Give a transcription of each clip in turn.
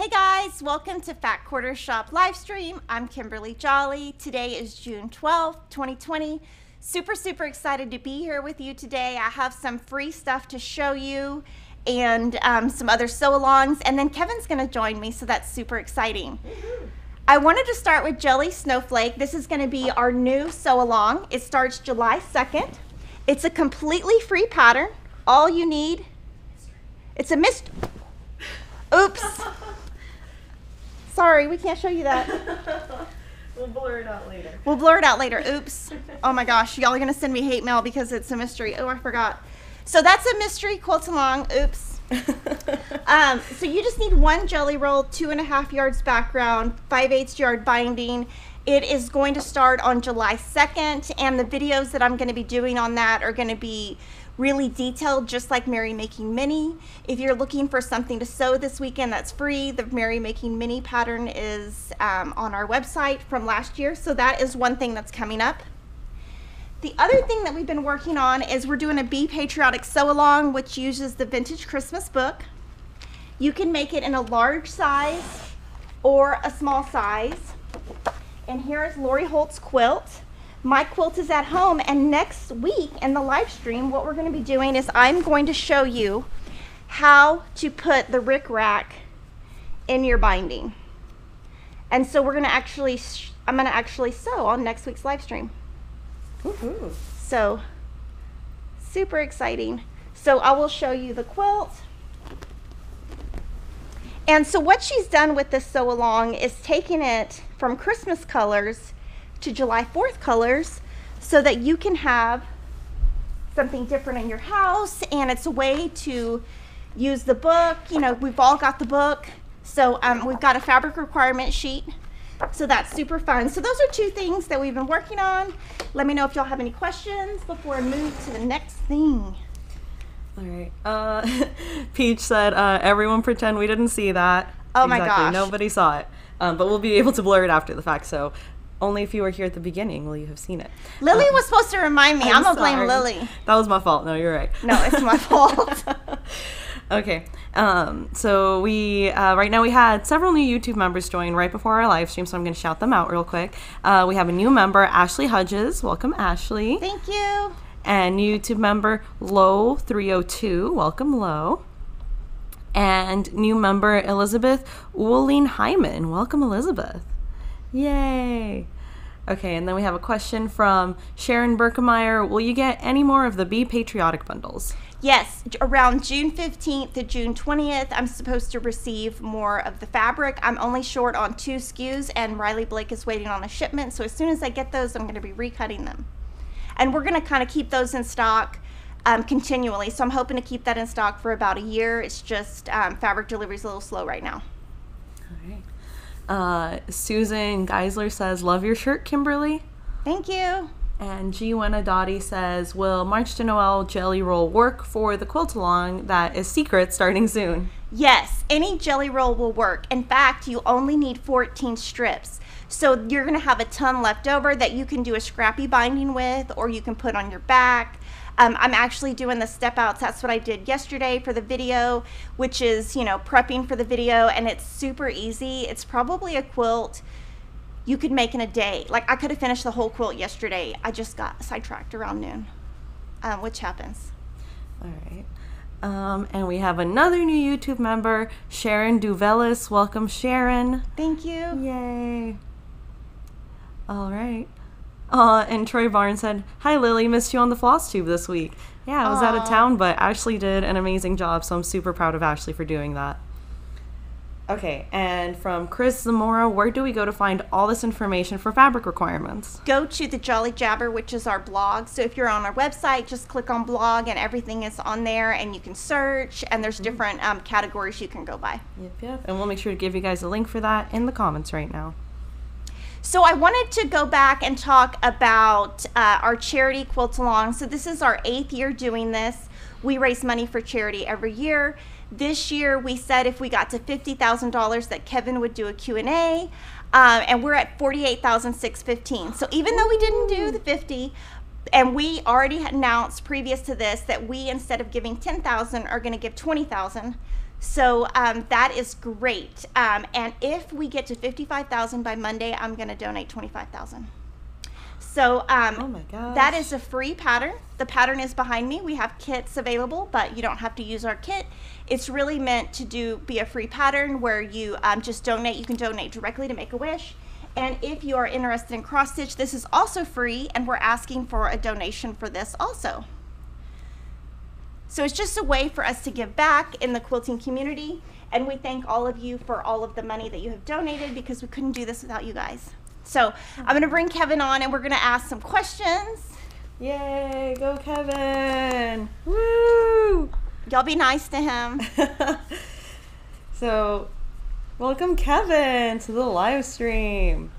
Hey guys, welcome to Fat Quarter Shop live stream. I'm Kimberly Jolly. Today is June 12th, 2020. Super, super excited to be here with you today. I have some free stuff to show you and um, some other sew alongs, and then Kevin's to join me, so that's super exciting. I wanted to start with Jelly Snowflake. This is to be our new sew along. It starts July 2nd. It's a completely free pattern. All you need, it's a mist. Oops. Sorry, we can't show you that. we'll blur it out later. We'll blur it out later. Oops. Oh my gosh, y'all are gonna send me hate mail because it's a mystery. Oh, I forgot. So that's a mystery quilt along. Oops. um, so you just need one jelly roll, two and a half yards background, five eighths yard binding. It is going to start on July 2nd, and the videos that I'm going to be doing on that are going to be really detailed, just like Merry Making Mini. If you're looking for something to sew this weekend that's free, the Merry Making Mini pattern is um, on our website from last year. So that is one thing that's coming up. The other thing that we've been working on is we're doing a Be Patriotic Sew Along, which uses the Vintage Christmas book. You can make it in a large size or a small size. And here is Lori Holt's quilt my quilt is at home and next week in the live stream what we're going to be doing is I'm going to show you how to put the rick rack in your binding. And so we're going to actually I'm going to actually sew on next week's live stream. So super exciting. So I will show you the quilt. And so what she's done with this sew along is taking it from Christmas colors to July 4th colors so that you can have something different in your house and it's a way to use the book. You know, we've all got the book. So um, we've got a fabric requirement sheet. So that's super fun. So those are two things that we've been working on. Let me know if y'all have any questions before I move to the next thing. All right. Uh, Peach said, uh, everyone pretend we didn't see that. Oh exactly. my gosh. Nobody saw it. Um, but we'll be able to blur it after the fact. So only if you were here at the beginning will you have seen it. Lily um, was supposed to remind me. I'm, I'm gonna blame Lily. That was my fault. No, you're right. No, it's my fault. okay. Um, so we uh, right now we had several new YouTube members join right before our live stream, so I'm going to shout them out real quick. Uh, we have a new member, Ashley Hudges. Welcome, Ashley. Thank you. And YouTube member Low302. Welcome, Low. And new member Elizabeth Uline Hyman. Welcome, Elizabeth. Yay! Okay, and then we have a question from Sharon Berkemeyer. Will you get any more of the Be Patriotic bundles? Yes, around June 15th to June 20th, I'm supposed to receive more of the fabric. I'm only short on two SKUs, and Riley Blake is waiting on a shipment. So as soon as I get those, I'm going to be recutting them. And we're going to kind of keep those in stock um, continually. So I'm hoping to keep that in stock for about a year. It's just um, fabric delivery is a little slow right now. Uh, Susan Geisler says, Love your shirt, Kimberly. Thank you. And Gianna Dottie says, Will Marché de Noël jelly roll work for the quilt along that is secret starting soon? Yes, any jelly roll will work. In fact, you only need 14 strips. So you're going to have a ton left over that you can do a scrappy binding with or you can put on your back. Um, I'm actually doing the step outs. That's what I did yesterday for the video, which is, you know, prepping for the video. And it's super easy. It's probably a quilt you could make in a day. Like I could have finished the whole quilt yesterday. I just got sidetracked around noon, um, which happens. All right. Um, and we have another new YouTube member, Sharon Duvelis. Welcome, Sharon. Thank you. Yay. All right. Uh, and Troy Barnes said, Hi, Lily, missed you on the floss tube this week. Yeah, I was Aww. out of town, but Ashley did an amazing job, so I'm super proud of Ashley for doing that. Okay, and from Chris Zamora, where do we go to find all this information for fabric requirements? Go to the Jolly Jabber, which is our blog. So if you're on our website, just click on blog, and everything is on there, and you can search, and there's mm-hmm. different um, categories you can go by. Yep, yep. And we'll make sure to give you guys a link for that in the comments right now. So I wanted to go back and talk about uh, our charity quilt along. So this is our eighth year doing this. We raise money for charity every year. This year we said if we got to $50,000 that Kevin would do a Q&A. Uh, and we're at 48,615. So even though we didn't do the 50, and we already announced previous to this that we instead of giving 10,000 are going to give 20,000 So um, that is great. Um, and if we get to 55,000 by Monday, I'm going to donate 25,000. So um, Oh my gosh. that is a free pattern. The pattern is behind me. We have kits available, but you don't have to use our kit. It's really meant to do be a free pattern where you um, just donate. You can donate directly to Make a Wish. And if you are interested in cross stitch, this is also free, and we're asking for a donation for this also. So it's just a way for us to give back in the quilting community. And we thank all of you for all of the money that you have donated because we couldn't do this without you guys. So I'm going to bring Kevin on and we're going to ask some questions. Yay, go Kevin! Woo! Y'all be nice to him. so, welcome Kevin to the live stream.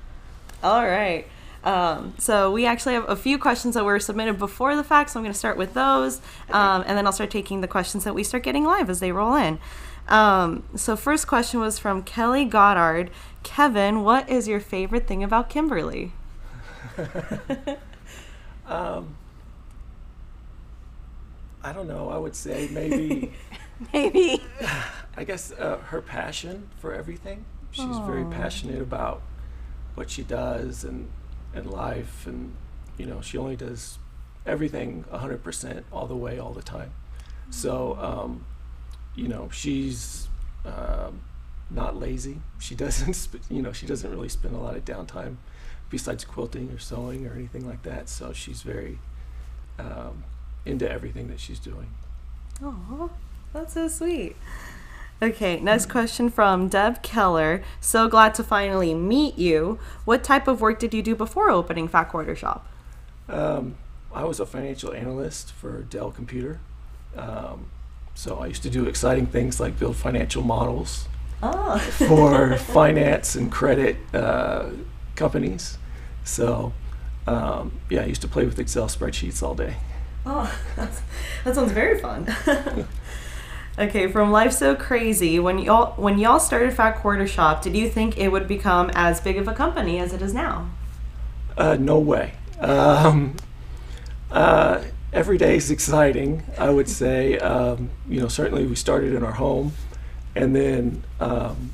All right. Um, so we actually have a few questions that were submitted before the fact, so I'm going to start with those, um, and then I'll start taking the questions that we start getting live as they roll in. Um, so first question was from Kelly Goddard. Kevin, what is your favorite thing about Kimberly? Um, I don't know. I would say maybe, Maybe. I guess uh, her passion for everything. She's very passionate about what she does and, and life. And, you know, she only does everything 100% all the way, all the time. So, um, you know, she's um, not lazy. She doesn't, you know, she doesn't really spend a lot of downtime besides quilting or sewing or anything like that. So she's very um, into everything that she's doing. Oh, that's so sweet. Okay, next question from Deb Keller. So glad to finally meet you. What type of work did you do before opening Fat Quarter Shop? Um, I was a financial analyst for Dell Computer. Um, so I used to do exciting things like build financial models Oh, for finance and credit uh, companies. So um, yeah, I used to play with Excel spreadsheets all day. oh that's, that sounds very fun. okay, from Life So Crazy, when y'all when y'all started Fat Quarter Shop, did you think it would become as big of a company as it is now? Uh, no way. Um, uh, every day is exciting, I would say. Um, you know, certainly we started in our home, and then, um,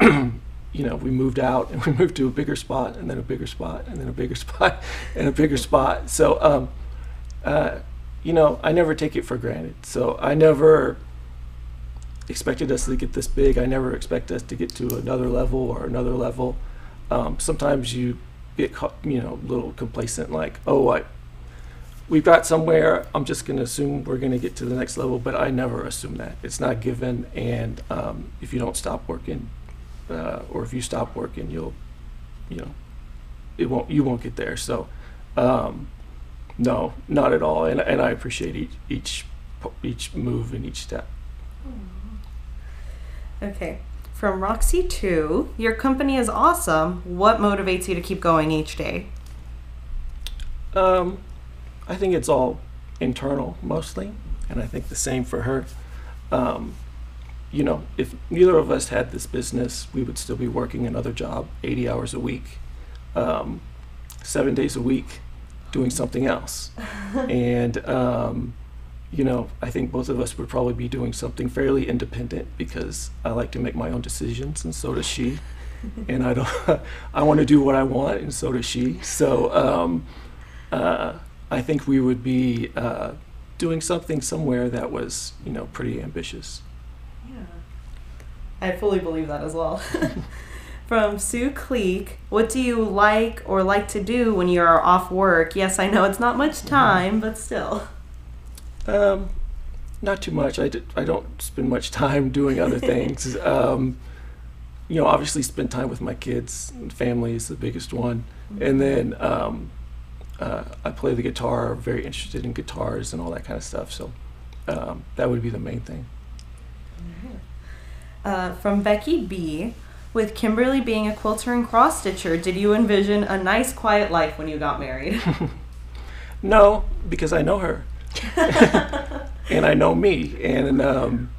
you know, we moved out and we moved to a bigger spot, and then a bigger spot, and then a bigger spot, and a bigger spot. So, um, uh, you know, I never take it for granted. So I never expected us to get this big. I never expect us to get to another level or another level. Um, sometimes you get you know a little complacent, like oh I we've got somewhere. I'm just going to assume we're going to get to the next level, but I never assume that. It's not given, and um, if you don't stop working, uh, or if you stop working, you'll you know it won't you won't get there. So. Um, no, not at all, and, and I appreciate each each each move and each step. Okay. From Roxy 2, your company is awesome. What motivates you to keep going each day? Um, I think it's all internal mostly, and I think the same for her. Um, you know, if neither of us had this business, we would still be working another job, 80 hours a week, um, seven days a week, doing something else. and, um, you know, I think both of us would probably be doing something fairly independent because I like to make my own decisions, and so does she. and I don't, I want to do what I want, and so does she. So, um, uh, I think we would be uh, doing something somewhere that was, you know, pretty ambitious. Yeah. I fully believe that as well. From Sue Cleek, what do you like or like to do when you are off work? Yes, I know it's not much time, but still. Um, not too much. I I don't spend much time doing other things. um, you know, obviously spend time with my kids and family is the biggest one. And then um, uh, I play the guitar, very interested in guitars and all that kind of stuff. So um, that would be the main thing. Uh, from Becky B, with Kimberly being a quilter and cross stitcher, did you envision a nice quiet life when you got married? No, because I know her. and I know me. And, um,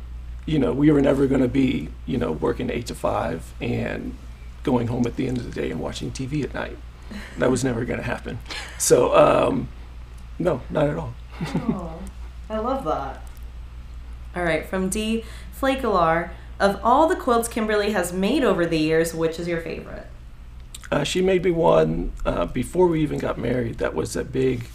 you know, we were never going to be, you know, working eight to five and going home at the end of the day and watching TV at night. That was never going to happen. So, um, no, not at all. oh, I love that. All right, from D. Flakelar. Of all the quilts Kimberly has made over the years, which is your favorite? Uh, she made me one uh, before we even got married. That was a big,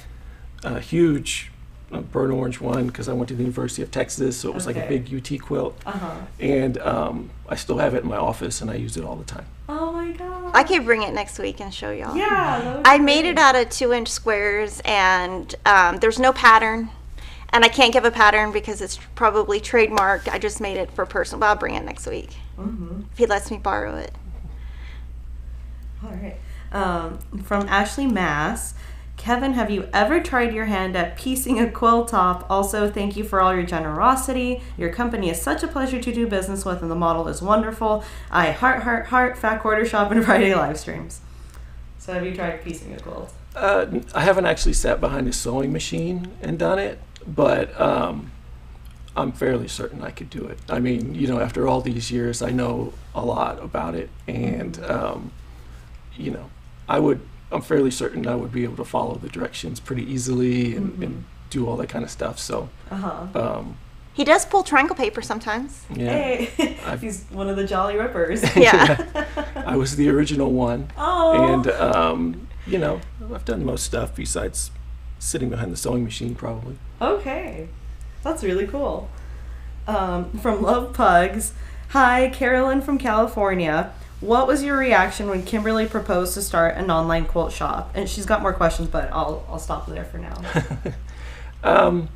uh, huge uh, burnt orange one because I went to the University of Texas, so it was like a big UT quilt. Uh huh. And um, I still have it in my office, and I use it all the time. Oh my god. I can bring it next week and show y'all. yeah. I be made it out of two inch squares, and um, there's no pattern. And I can't give a pattern because it's probably trademarked. I just made it for personal. But I'll bring it next week Mhm. if he lets me borrow it. All right. Um, from Ashley Mass. Kevin, have you ever tried your hand at piecing a quilt top? Also, thank you for all your generosity. Your company is such a pleasure to do business with, and the model is wonderful. I heart, heart, heart, fat quarter shop, and Friday live streams. So, have you tried piecing a quilt? Uh, I haven't actually sat behind a sewing machine and done it, but um, I'm fairly certain I could do it. I mean, you know, after all these years, I know a lot about it, and um, you know, I would. I'm fairly certain I would be able to follow the directions pretty easily and, and do all that kind of stuff. So, Uh huh. um, He does pull triangle paper sometimes. yeah, Hey, I've- he's one of the Jolly Rippers. Yeah. I was the original one. oh. And, um, you know, I've done most stuff besides sitting behind the sewing machine, probably. Okay, that's really cool. Um, from Love Pugs, hi, Carolyn from California. What was your reaction when Kimberly proposed to start an online quilt shop? And she's got more questions, but I'll I'll stop there for now. Um,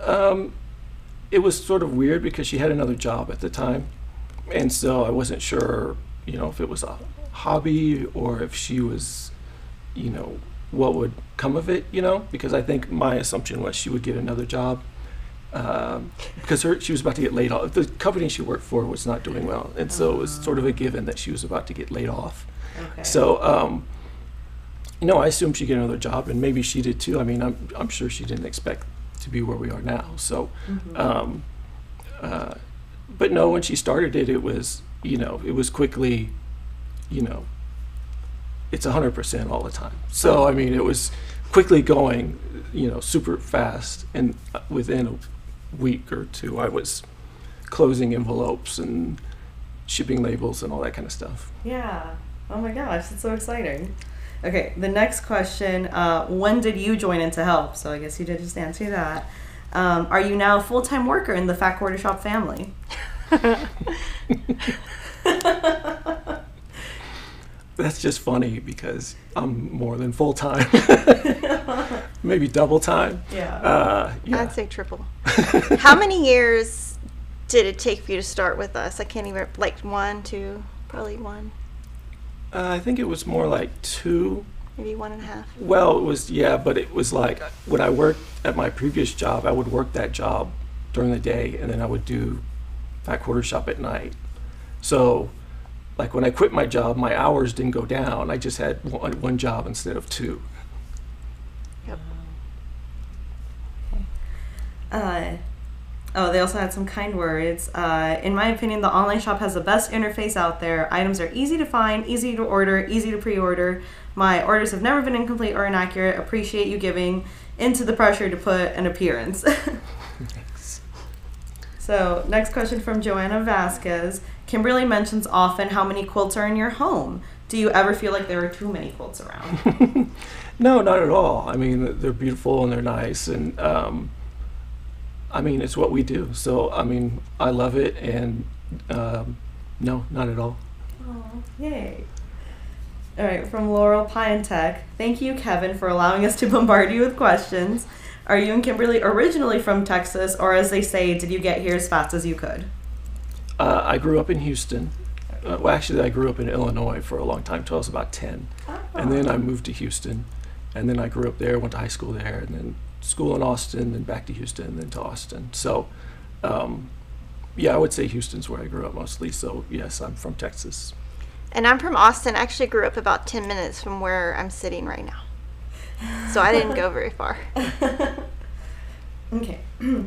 um, it was sort of weird because she had another job at the time. And so I wasn't sure, you know, if it was a hobby or if she was, you know, what would come of it, you know, because I think my assumption was she would get another job. Um, because her, she was about to get laid off. The company she worked for was not doing well, and so it was sort of a given that she was about to get laid off. Okay. So, um, you know, I assume she'd get another job, and maybe she did too. I mean, I'm, I'm sure she didn't expect to be where we are now. So, um, uh, but no, when she started it, it was, you know, it was quickly, you know, it's 100% all the time. So, I mean, it was quickly going, you know, super fast. And uh, within a week or two, I was closing envelopes and shipping labels and all that kind of stuff. yeah. Oh my gosh, that's so exciting. Okay, the next question: uh, When did you join into help? So I guess you did just answer that. Um, are you now a full time worker in the Fat Quarter Shop family? That's just funny because I'm more than full time, maybe double time. Yeah. Uh, yeah. I'd say triple. How many years did it take for you to start with us? I can't even, like one, two, probably one, Uh, I think it was more like two. maybe one and a half. Well, it was yeah, but it was like when I worked at my previous job, I would work that job during the day, and then I would do Fat Quarter Shop at night. So, like when I quit my job, my hours didn't go down. I just had one, one job instead of two. Yep. Uh, oh, they also had some kind words. Uh, in my opinion, the online shop has the best interface out there. Items are easy to find, easy to order, easy to pre order. My orders have never been incomplete or inaccurate. Appreciate you giving into the pressure to put an appearance. so, next question from Joanna Vasquez. Kimberly mentions often how many quilts are in your home. Do you ever feel like there are too many quilts around? No, not at all. I mean, they're beautiful and they're nice, and um, I mean, it's what we do. So, I mean, I love it, and um, no, not at all. Oh, yay. All right, from Laurel Pine Tech. Thank you, Kevin, for allowing us to bombard you with questions. Are you and Kimberly originally from Texas, or as they say, did you get here as fast as you could? Uh, I grew up in Houston. Uh, well, actually, I grew up in Illinois for a long time, until I was about 10. And then I moved to Houston. And then I grew up there, went to high school there, and then school in Austin, then back to Houston, and then to Austin. So, um, yeah, I would say Houston's where I grew up mostly. So, yes, I'm from Texas. And I'm from Austin. I actually grew up about 10 minutes from where I'm sitting right now. So I didn't go very far. Okay.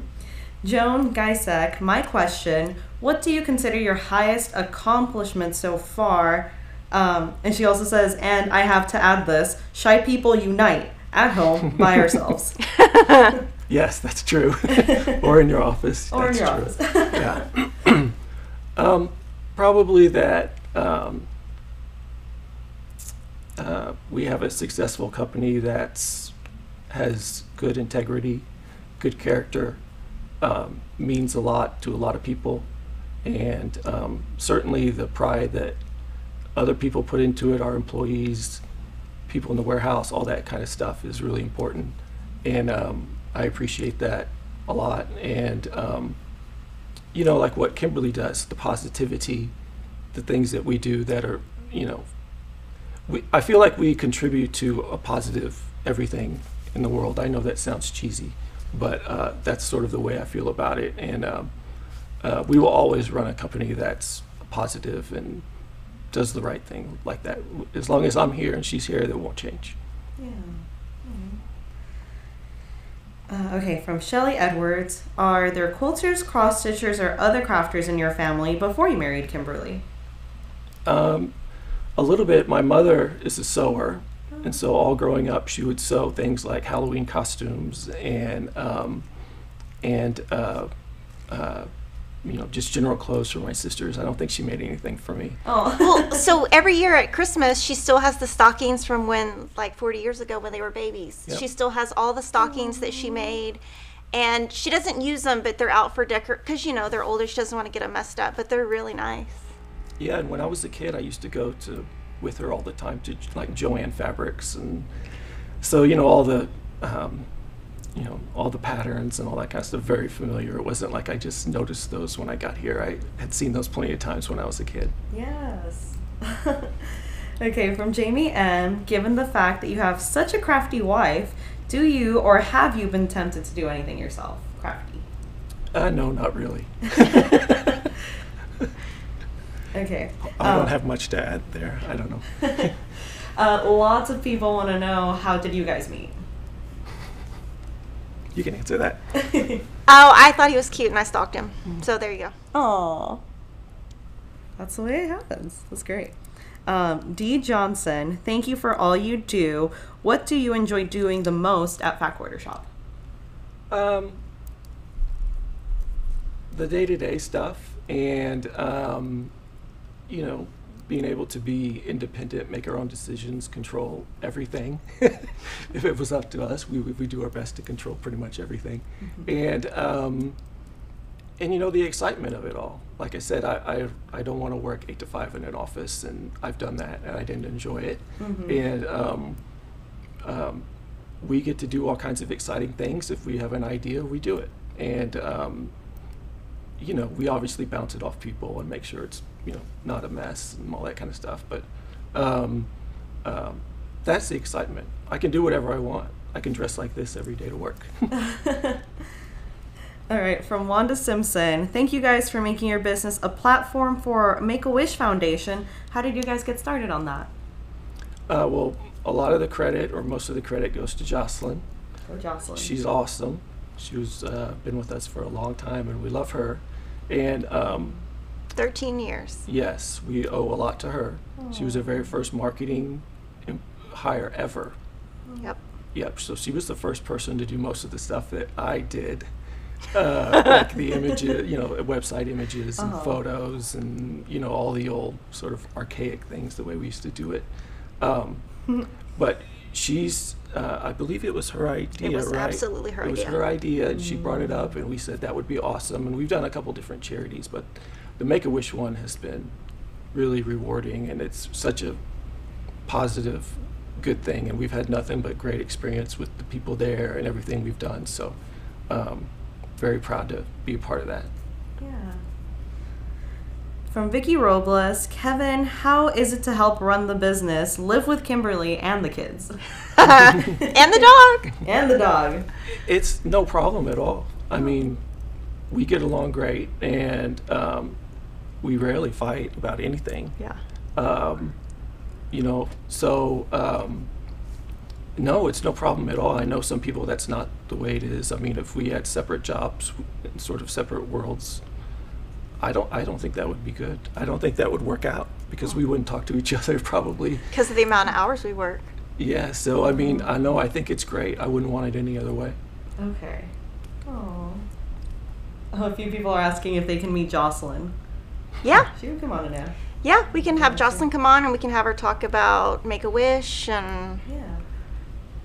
Joan Geisek, my question What do you consider your highest accomplishment so far? Um, and she also says, and I have to add this shy people unite at home by ourselves. Yes, that's true. or in your office. Or in that's your true. office. yeah. um, probably that um, uh, we have a successful company that's has good integrity, good character, um, means a lot to a lot of people, and um, certainly the pride that other people put into it, our employees, people in the warehouse, all that kind of stuff is really important, and um, I appreciate that a lot. And um, you know, like what Kimberly does, the positivity, the things that we do that are, you know, we, I feel like we contribute to a positive everything in the world. I know that sounds cheesy, but uh, that's sort of the way I feel about it. And um, uh, we will always run a company that's positive and does the right thing like that. As long as I'm here and she's here, that won't change. Yeah. Uh, okay, from Shelly Edwards. Are there quilters, cross stitchers, or other crafters in your family before you married Kimberly? Um, a little bit. My mother is a sewer, and so all growing up, she would sew things like Halloween costumes and um, and uh, uh, you know just general clothes for my sisters. I don't think she made anything for me. Oh. Well, so every year at Christmas, she still has the stockings from when, like 40 years ago, when they were babies. Yep. She still has all the stockings that she made. And she doesn't use them, but they're out for decor because, you know, they're older. She doesn't want to get them messed up, but they're really nice. Yeah, and when I was a kid, I used to go to with her all the time to like Jo-Ann Fabrics, and so you know all the um, you know all the patterns and all that kind of stuff. Very familiar. It wasn't like I just noticed those when I got here. I had seen those plenty of times when I was a kid. Yes. okay, from Jamie M. Given the fact that you have such a crafty wife, do you or have you been tempted to do anything yourself? Crafty. Uh, no, not really. Okay. I Um, don't have much to add there. I don't know. uh, lots of people want to know how did you guys meet? You can answer that. Oh, I thought he was cute and I stalked him. So there you go. Aw. That's the way it happens. That's great. Um, D. Johnson, thank you for all you do. What do you enjoy doing the most at Fat Quarter Shop? Um, the day to day stuff, and um, you know, being able to be independent, make our own decisions, control everything. if it was up to us, we would we do our best to control pretty much everything, and um, and you know the excitement of it all. Like I said, I I, I don't want to work eight to five in an office, and I've done that, and I didn't enjoy it, and um, um, we get to do all kinds of exciting things. If we have an idea, we do it, and um, you know, we obviously bounce it off people and make sure it's you know not a mess and all that kind of stuff. But um, um, that's the excitement. I can do whatever I want. I can dress like this every day to work. All right, from Wanda Simpson. Thank you guys for making your business a platform for Make a Wish Foundation. How did you guys get started on that? uh, well, a lot of the credit or most of the credit goes to Jocelyn. Or Jocelyn? She's awesome. She was uh, been with us for a long time, and we love her. And um, 13 years. yes, we owe a lot to her. She was our very first marketing hire ever. Yep. Yep. So she was the first person to do most of the stuff that I did, uh, like the images, you know, website images and Uh-huh. photos, and you know all the old sort of archaic things the way we used to do it. Um, but she's, uh, I believe it was her idea, It was right? absolutely her it was her idea, and she brought it up, and we said that would be awesome. And we've done a couple different charities, but the Make a Wish one has been really rewarding, and it's such a positive, good thing. And we've had nothing but great experience with the people there and everything we've done. So, um, very proud to be a part of that. Yeah. From Vicky Robles, Kevin, how is it to help run the business, live with Kimberly and the kids? and the dog. And the dog. It's no problem at all. I mean, we get along great, and um, we rarely fight about anything. Yeah. Um, you know, so um, no, it's no problem at all. I know some people that's not the way it is. I mean, if we had separate jobs in sort of separate worlds, I don't. I don't think that would be good. I don't think that would work out because we wouldn't talk to each other probably. Because of the amount of hours we work. Yeah. So I mean, I know. I think it's great. I wouldn't want it any other way. Okay. Oh. Oh, a few people are asking if they can meet Jocelyn. Yeah, She would come on now. yeah. We can have Jocelyn come on and we can have her talk about Make a Wish and Yeah.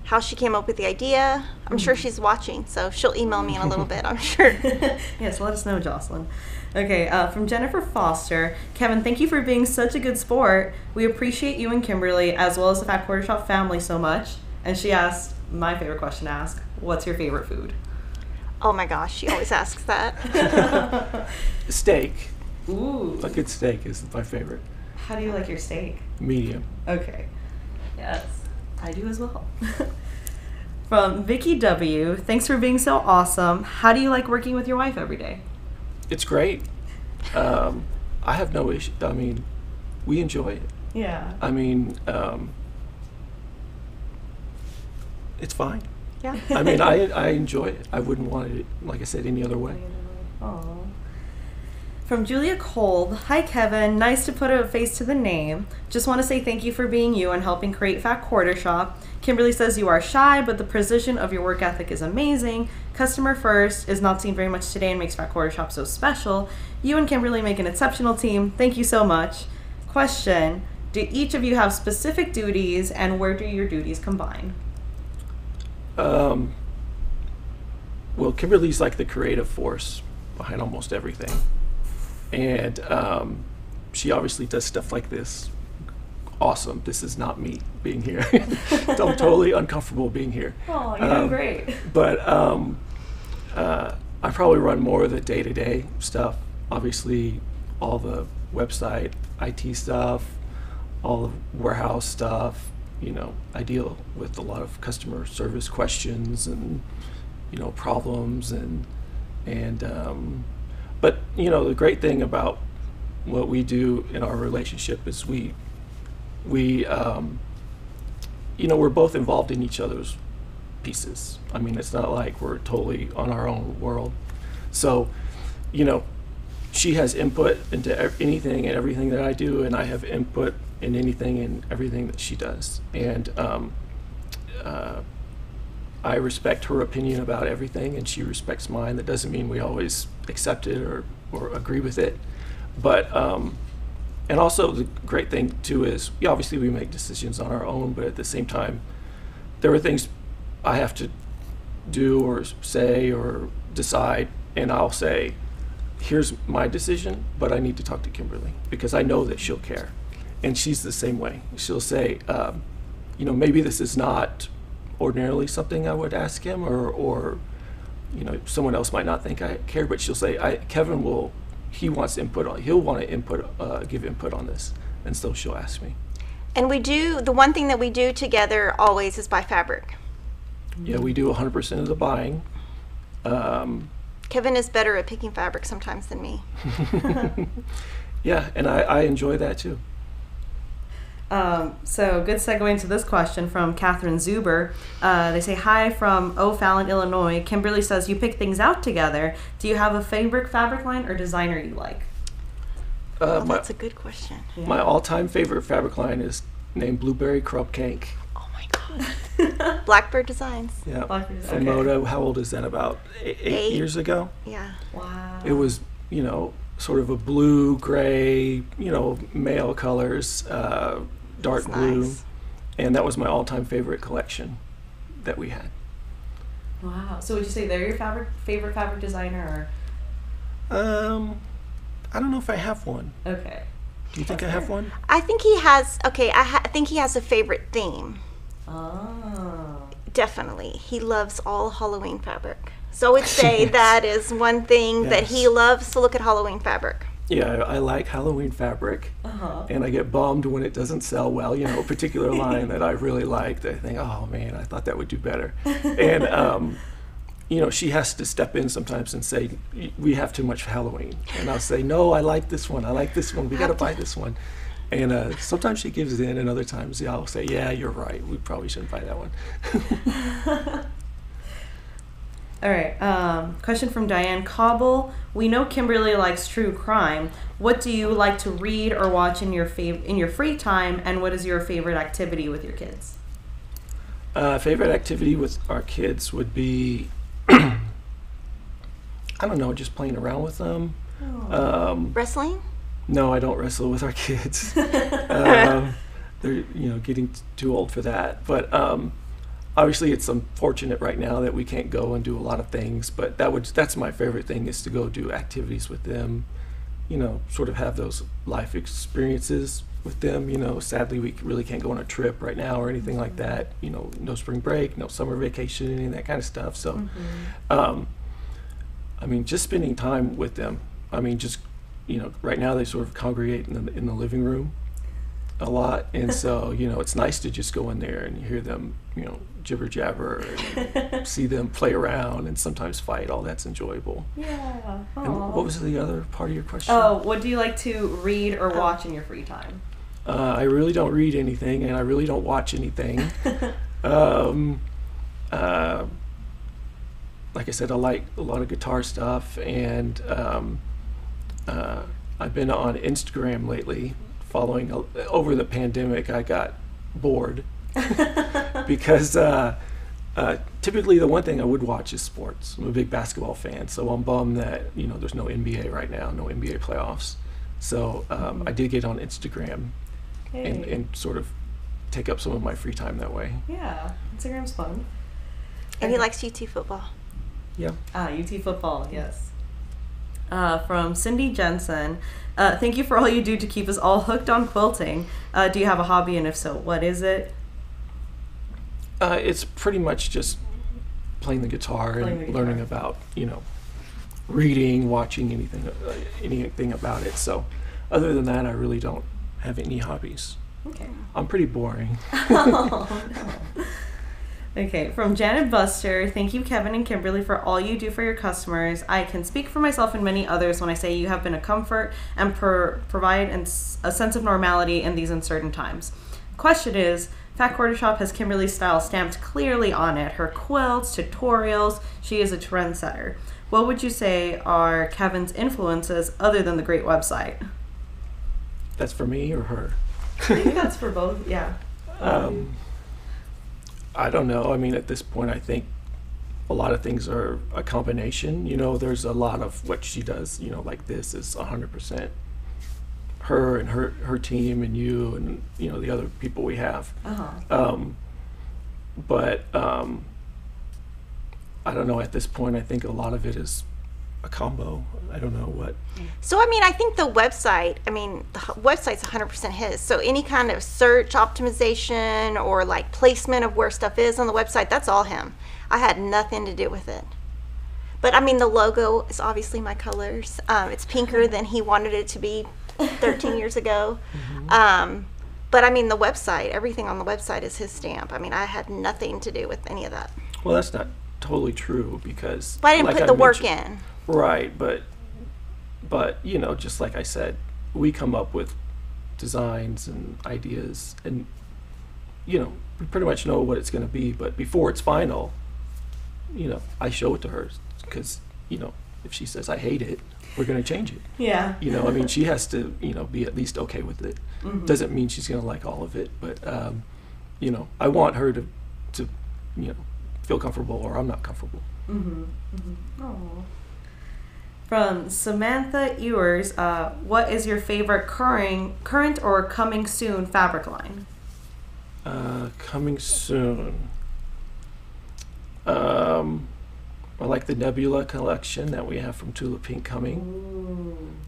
how she came up with the idea. I'm sure she's watching, so she'll email me in a little bit. I'm sure. yes, let us know, Jocelyn. Okay, uh, from Jennifer Foster. Kevin, thank you for being such a good sport. We appreciate you and Kimberly, as well as the Fat Quarter Shop family, so much. And she asked, my favorite question to ask, what's your favorite food? Oh my gosh, she always asks that. Steak. Ooh. A good steak is my favorite. How do you like your steak? Medium. Okay. Yes, I do as well. From Vicky W. Thanks for being so awesome. How do you like working with your wife every day? It's great. Um, I have no issue. I mean, we enjoy it. Yeah. I mean, um, it's fine. yeah. I mean, I I enjoy it. I wouldn't want it, like I said, any other way. Aw. From Julia Kolb, hi Kevin, nice to put a face to the name. Just want to say thank you for being you and helping create Fat Quarter Shop. Kimberly says you are shy, but the precision of your work ethic is amazing. Customer first is not seen very much today and makes Fat Quarter Shop so special. You and Kimberly make an exceptional team. Thank you so much. Question Do each of you have specific duties and where do your duties combine? Um, well, Kimberly's like the creative force behind almost everything, and um, she obviously does stuff like this. Awesome. This is not me being here. I'm totally uncomfortable being here. Oh, you're doing great. But um, uh, I probably run more of the day to day stuff. Obviously, all the website, IT stuff, all the warehouse stuff. You know, I deal with a lot of customer service questions and you know problems and and um, but you know the great thing about what we do in our relationship is we we um, you know we're both involved in each other's pieces. I mean, it's not like we're totally on our own world. So, you know, she has input into anything and everything that I do, and I have input in anything and everything that she does. And um, uh, I respect her opinion about everything, and she respects mine. That doesn't mean we always accept it or, or agree with it. But, um, and also the great thing too is, obviously we make decisions on our own, but at the same time, there are things I have to do or say or decide, and I'll say, here's my decision, but I need to talk to Kimberly because I know that she'll care. And she's the same way. She'll say, um, you know, maybe this is not ordinarily something I would ask him, or, or you know, someone else might not think I care, but she'll say, I, Kevin will, he wants input on, he'll want to input, uh, give input on this. And so she'll ask me. And we do the one thing that we do together always is buy fabric. Yeah, we do 100% of the buying. Um, Kevin is better at picking fabric sometimes than me. yeah, and I, I enjoy that too. Um, so, good segue into this question from Catherine Zuber. Uh, they say, Hi from O'Fallon, Illinois. Kimberly says, You pick things out together. Do you have a favorite fabric line or designer you like? Uh, Oh, my, that's a good question. my all-time favorite fabric line is named Blueberry Crumb Cake. Oh my god. Blackbird Designs. Yeah, Blackberry, from okay. Moda. How old is that? About eight, eight Eight. years ago. Yeah. Wow. It was, you know, sort of a blue, gray, you know, male colors, uh, dark That's blue, nice. and that was my all-time favorite collection that we had. Wow. So, would you say they're your fabric, favorite fabric designer? Um, I don't know if I have one. Okay. Do you think I have one? I think he has. Okay, I, ha- I think he has a favorite theme. Oh. Definitely, he loves all Halloween fabric. So I would say Yes. that is one thing that he loves to look at Halloween fabric. Yeah, I I like Halloween fabric. Uh huh. and I get bummed when it doesn't sell well. You know, a particular line that I really liked. I think, oh man, I thought that would do better. And um, you know, she has to step in sometimes and say, we have too much Halloween, and I'll say, no, I like this one. I like this one. We got to buy this one. And uh, sometimes she gives in, and other times I'll say, yeah, you're right. We probably shouldn't buy that one. All right. Um, question from Diane Cobble. We know Kimberly likes true crime. What do you like to read or watch in your fav- in your free time, and what is your favorite activity with your kids? Uh, favorite activity with our kids would be I don't know, just playing around with them. Um, Wrestling? no, I don't wrestle with our kids. um, they're you know getting t- too old for that. But um, obviously, it's unfortunate right now that we can't go and do a lot of things. But that would that's my favorite thing is to go do activities with them. You know, sort of have those life experiences with them. You know, sadly, we really can't go on a trip right now or anything like that. You know, no spring break, no summer vacation, any of that kind of stuff. So, um, I mean, just spending time with them. I mean, just you know, right now they sort of congregate in the in the living room a lot, and so you know, it's nice to just go in there and hear them, you know, jibber jabber, and see them play around and sometimes fight. All that's enjoyable. Yeah. And what was the other part of your question? Oh, what do you like to read or watch in your free time? Uh, I really don't read anything, and I really don't watch anything. um, uh, like I said, I like a lot of guitar stuff, and um, uh, I've been on Instagram lately. Following over the pandemic, I got bored because uh, uh, typically the one thing I would watch is sports. I'm a big basketball fan, so I'm bummed that you know there's no NBA right now, no NBA playoffs. So um, I did get on Instagram and, and sort of take up some of my free time that way. yeah, Instagram's fun. And he likes UT football. Yeah. Ah, UT football, yes. Uh, from Cindy Jensen. Uh, thank you for all you do to keep us all hooked on quilting. Uh, do you have a hobby, and if so, what is it? Uh, it's pretty much just playing the guitar Playing and the guitar. learning about, you know, reading, watching anything, uh, anything about it. So, other than that, I really don't have any hobbies. Okay. I'm pretty boring. oh, no. Okay, from Janet Buster, thank you, Kevin and Kimberly, for all you do for your customers. I can speak for myself and many others when I say you have been a comfort and per- provide an a sense of normality in these uncertain times. Question is Fat Quarter Shop has Kimberly's style stamped clearly on it her quilts, tutorials, she is a trendsetter. What would you say are Kevin's influences other than the great website? That's for me or her. I think that's for both, yeah. Um, I don't know. I mean, at this point, I think a lot of things are a combination. You know, there's a lot of what she does. You know, like this is 100% her and her her team and you and you know the other people we have. Uh huh. Um, but um, I don't know. At this point, I think a lot of it is a combo. I don't know what. So I mean, I think the website. I mean, the h- website's 100% his. So any kind of search optimization or like placement of where stuff is on the website, that's all him. I had nothing to do with it. But I mean, the logo is obviously my colors. Um, it's pinker than he wanted it to be 13 years ago. Um, but I mean, the website, everything on the website is his stamp. I mean, I had nothing to do with any of that. Well, that's not totally true because. But I didn't like put the work in. Right, but but you know, just like I said, we come up with designs and ideas, and you know, we pretty much know what it's going to be. But before it's final, you know, I show it to her because you know, if she says I hate it, we're going to change it. Yeah. You know, I mean, she has to you know be at least okay with it. Mhm. Doesn't mean she's going to like all of it, but um, you know, I want her to to you know feel comfortable, or I'm not comfortable. Mm-hmm. mm-hmm. Oh. From Samantha Ewers, uh, what is your favorite current, current or coming soon fabric line? Uh, coming soon. Um, I like the Nebula collection that we have from Tula Pink coming.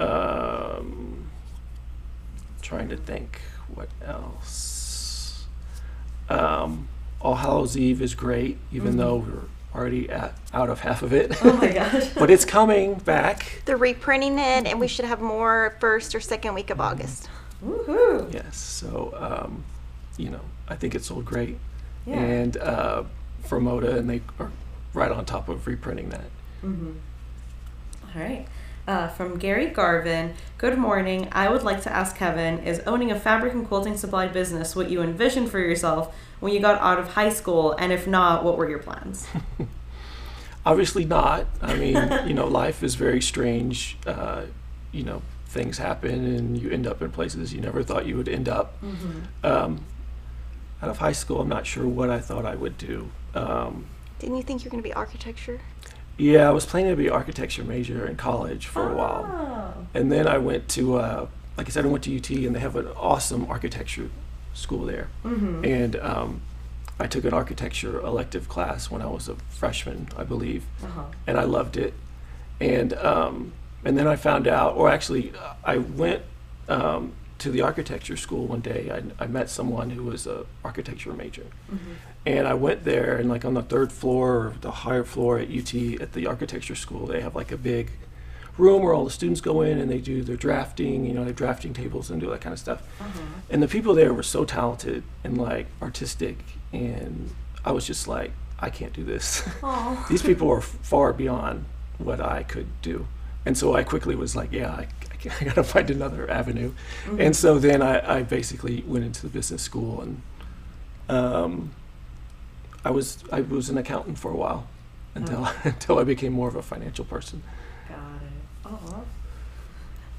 Um, trying to think what else. Um, All Hallows Eve is great, even though we're already at, out of half of it. Oh my gosh. but it's coming back. They're reprinting it, and we should have more first or second week of August. Woohoo! Yes. So, um, you know, I think it sold great. Yeah. and uh, from Moda, and they are right on top of reprinting that. Mm-hmm. All right. Uh, from Gary Garvin, good morning. I would like to ask Kevin Is owning a fabric and quilting supply business what you envisioned for yourself when you got out of high school? And if not, what were your plans? Obviously not. I mean, you know, life is very strange. Uh, you know, things happen, and you end up in places you never thought you would end up. Um, out of high school, I'm not sure what I thought I would do. Um, Didn't you think you were going to be architecture? Yeah, I was planning to be architecture major in college for a while. Oh. And then I went to, uh, like I said, I went to UT and they have an awesome architecture school there. Mm-hmm. And um, I took an architecture elective class when I was a freshman, I believe, Uh-huh. and I loved it. And um, and then I found out, or actually, I went um, to the architecture school one day. I, I met someone who was a architecture major, Mm-hmm. And I went there, and like on the third floor or the higher floor at UT at the architecture school, they have like a big room where all the students go in and they do their drafting. You know, they have drafting tables and do that kind of stuff. Uh-huh. And the people there were so talented and like artistic, and I was just like, I can't do this. These people are far beyond what I could do. And so I quickly was like, yeah, I, I, I gotta find another avenue. And so then I, I basically went into the business school and um, I was I was an accountant for a while until Oh. until I became more of a financial person. Got it. Oh.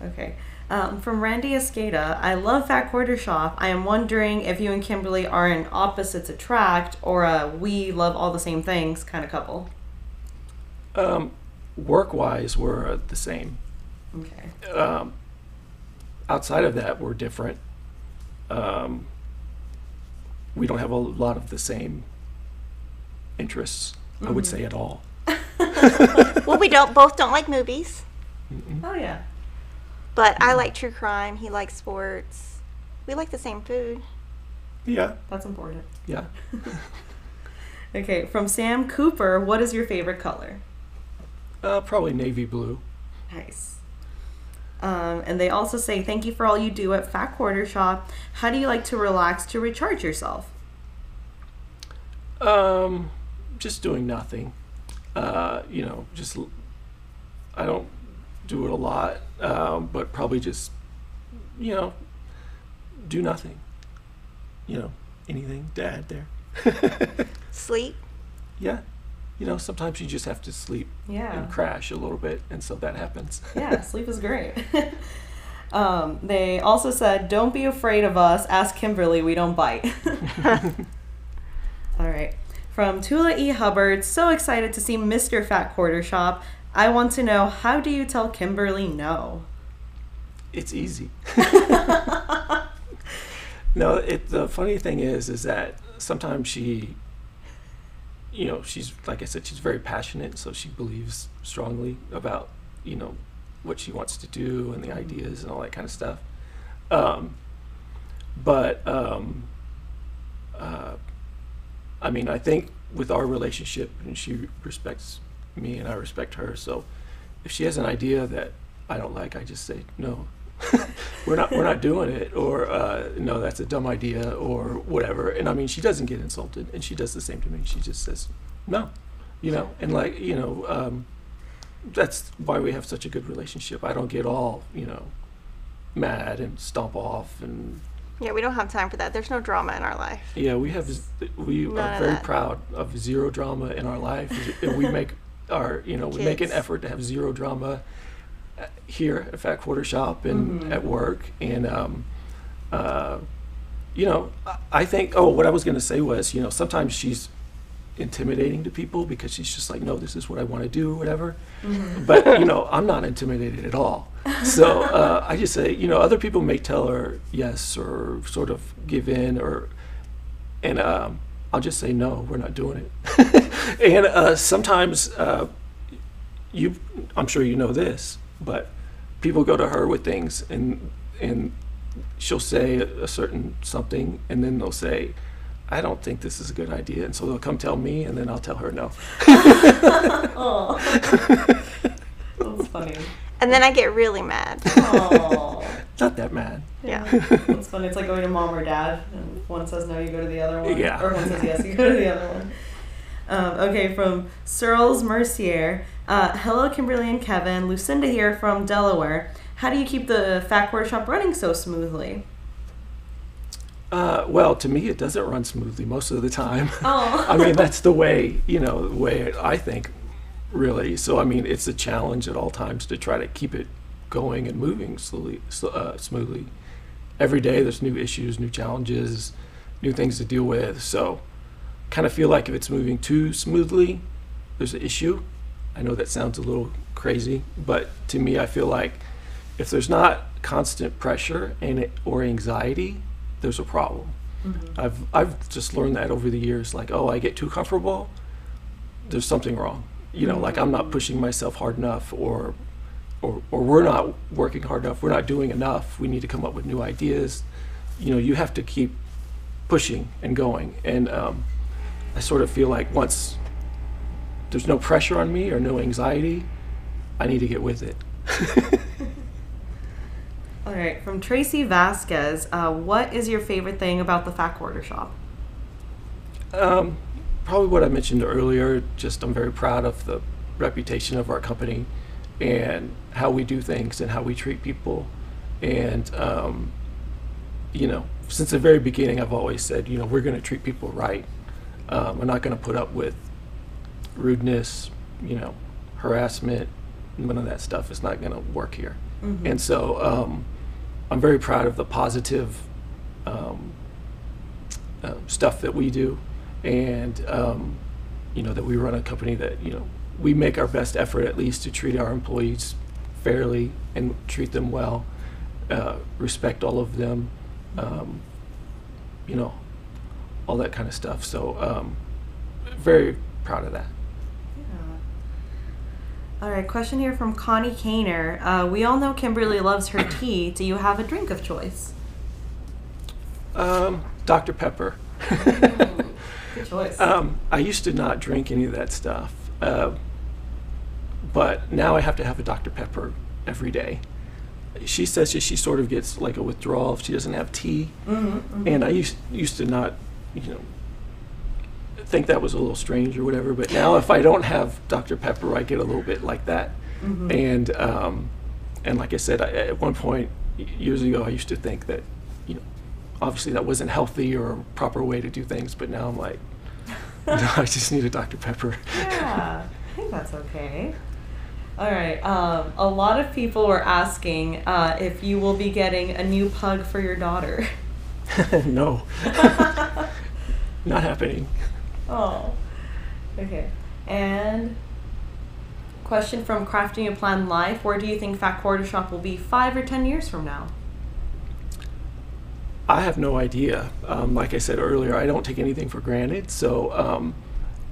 Okay. Um, from Randy Escada, I love Fat Quarter Shop. I am wondering if you and Kimberly are an opposites attract or a we love all the same things kind of couple. Um, work wise, we're uh, the same. Okay. um, outside of that, we're different. Um, we don't have a lot of the same interests, I would say, at all. well, we don't both don't like movies, Oh yeah. but I like true crime. He likes sports. We like the same food. Yeah, That's important. yeah. Okay. From Sam Cooper, what is your favorite color? Uh, probably navy blue. Nice. Um, and they also say, thank you for all you do at Fat Quarter Shop. How do you like to relax to recharge yourself? Um, just doing nothing. Uh, you know, just I don't do it a lot, um, but probably just you know do nothing. You know, anything to add there. Sleep. yeah, you know, sometimes you just have to sleep Yeah. and crash a little bit, and so that happens. yeah, sleep is great. um, they also said, "Don't be afraid of us. Ask Kimberly. We don't bite." All right. From Tula E. Hubbard, so excited to see Mr. Fat Quarter Shop. I want to know how do you tell Kimberly no? it's easy. no, it, the funny thing is, is that sometimes she, you know, she's like I said, she's very passionate, so she believes strongly about you know what she wants to do and the ideas and all that kind of stuff. Um, but um, uh, I mean, I think with our relationship, and she respects me and I respect her, so if she has an idea that I don't like, I just say no. we're not we're not doing it, or uh, no, that's a dumb idea, or whatever. And I mean, she doesn't get insulted, and she does the same to me. She just says no, you know, and like you know, um, that's why we have such a good relationship. I don't get all you know mad and stomp off and Yeah, we don't have time for that. There's no drama in our life. yeah, we have we None are very that. proud of zero drama in our life. we make our you know we make an effort to have zero drama uh, here at Fat Quarter Shop and Mhm. at work and um, uh, you know I- I think oh what I was going to say was you know sometimes she's intimidating to people because she's just like no this is what I want to do whatever but you know I'm not intimidated at all so uh, I just say you know other people may tell her yes or sort of give in or and um, I'll just say no, we're not doing it. and uh, sometimes uh, you, I'm sure you know this, but people go to her with things, and and she'll say a, a certain something, and then they'll say, "I don't think this is a good idea," and so they'll come tell me, and then I'll tell her no. Oh, that's funny. And then I get really mad. Oh, Not that mad. Yeah. it's funny. It's like going to mom or dad, and one says no, you go to the other one. Yeah. Or one says yes, you go to the other one. Um, okay, from Searles Mercier. Uh, hello, Kimberly and Kevin. Lucinda here from Delaware. How do you keep the Fat Quarter Shop running so smoothly? Uh, well, to me, it doesn't run smoothly most of the time. Oh. I mean, that's the way, you know, the way I think, really. So, I mean, it's a challenge at all times to try to keep it going and moving slowly, uh, smoothly. Every day there's new issues, new challenges, new things to deal with. So, kind of feel like if it's moving too smoothly, there's an issue. I know that sounds a little crazy, but to me, I feel like if there's not constant pressure and it, or anxiety, there's a problem. I've I've just learned that over the years. Like, oh, I get too comfortable. There's something wrong. You know, like I'm not pushing myself hard enough, or or or we're not working hard enough. We're not doing enough. We need to come up with new ideas. You know, you have to keep pushing and going. And um, I sort of feel like once there's no pressure on me or no anxiety, I need to get with it. All right, from Tracy Vasquez, uh, what is your favorite thing about the Fat Quarter Shop? Um, probably what I mentioned earlier. Just I'm very proud of the reputation of our company and how we do things and how we treat people. And um, you know, since the very beginning, I've always said, you know, we're going to treat people right. Um, we're not going to put up with rudeness, you know, harassment. None of that stuff is not going to work here. And so um, I'm very proud of the positive um, uh, stuff that we do, and um, you know that we run a company that you know we make our best effort at least to treat our employees fairly and treat them well, uh, respect all of them, um, you know, all that kind of stuff. So um, very proud of that. All right, question here from Connie Kaner. Uh, we all know Kimberly loves her tea. Do you have a drink of choice? Um, Dr. Pepper. Good choice. Um, I used to not drink any of that stuff, uh, but now I have to have a Dr. Pepper every day. She says that she sort of gets like a withdrawal if she doesn't have tea, and I used used to not, you know, think that was a little strange or whatever. But now if I don't have Dr. Pepper, I get a little bit like that, and um, and like I said, I, at one point years ago, I used to think that, you know, obviously that wasn't healthy or a proper way to do things, but now I'm like. No, I just need a Dr. Pepper. yeah, I think that's okay. All right. Um, a lot of people were asking uh, if you will be getting a new pug for your daughter. no. Not happening. Oh. Okay. And question from Crafting a Plan Life: Where do you think Fat Quarter Shop will be five or ten years from now? I have no idea. Um, like I said earlier, I don't take anything for granted. So, um,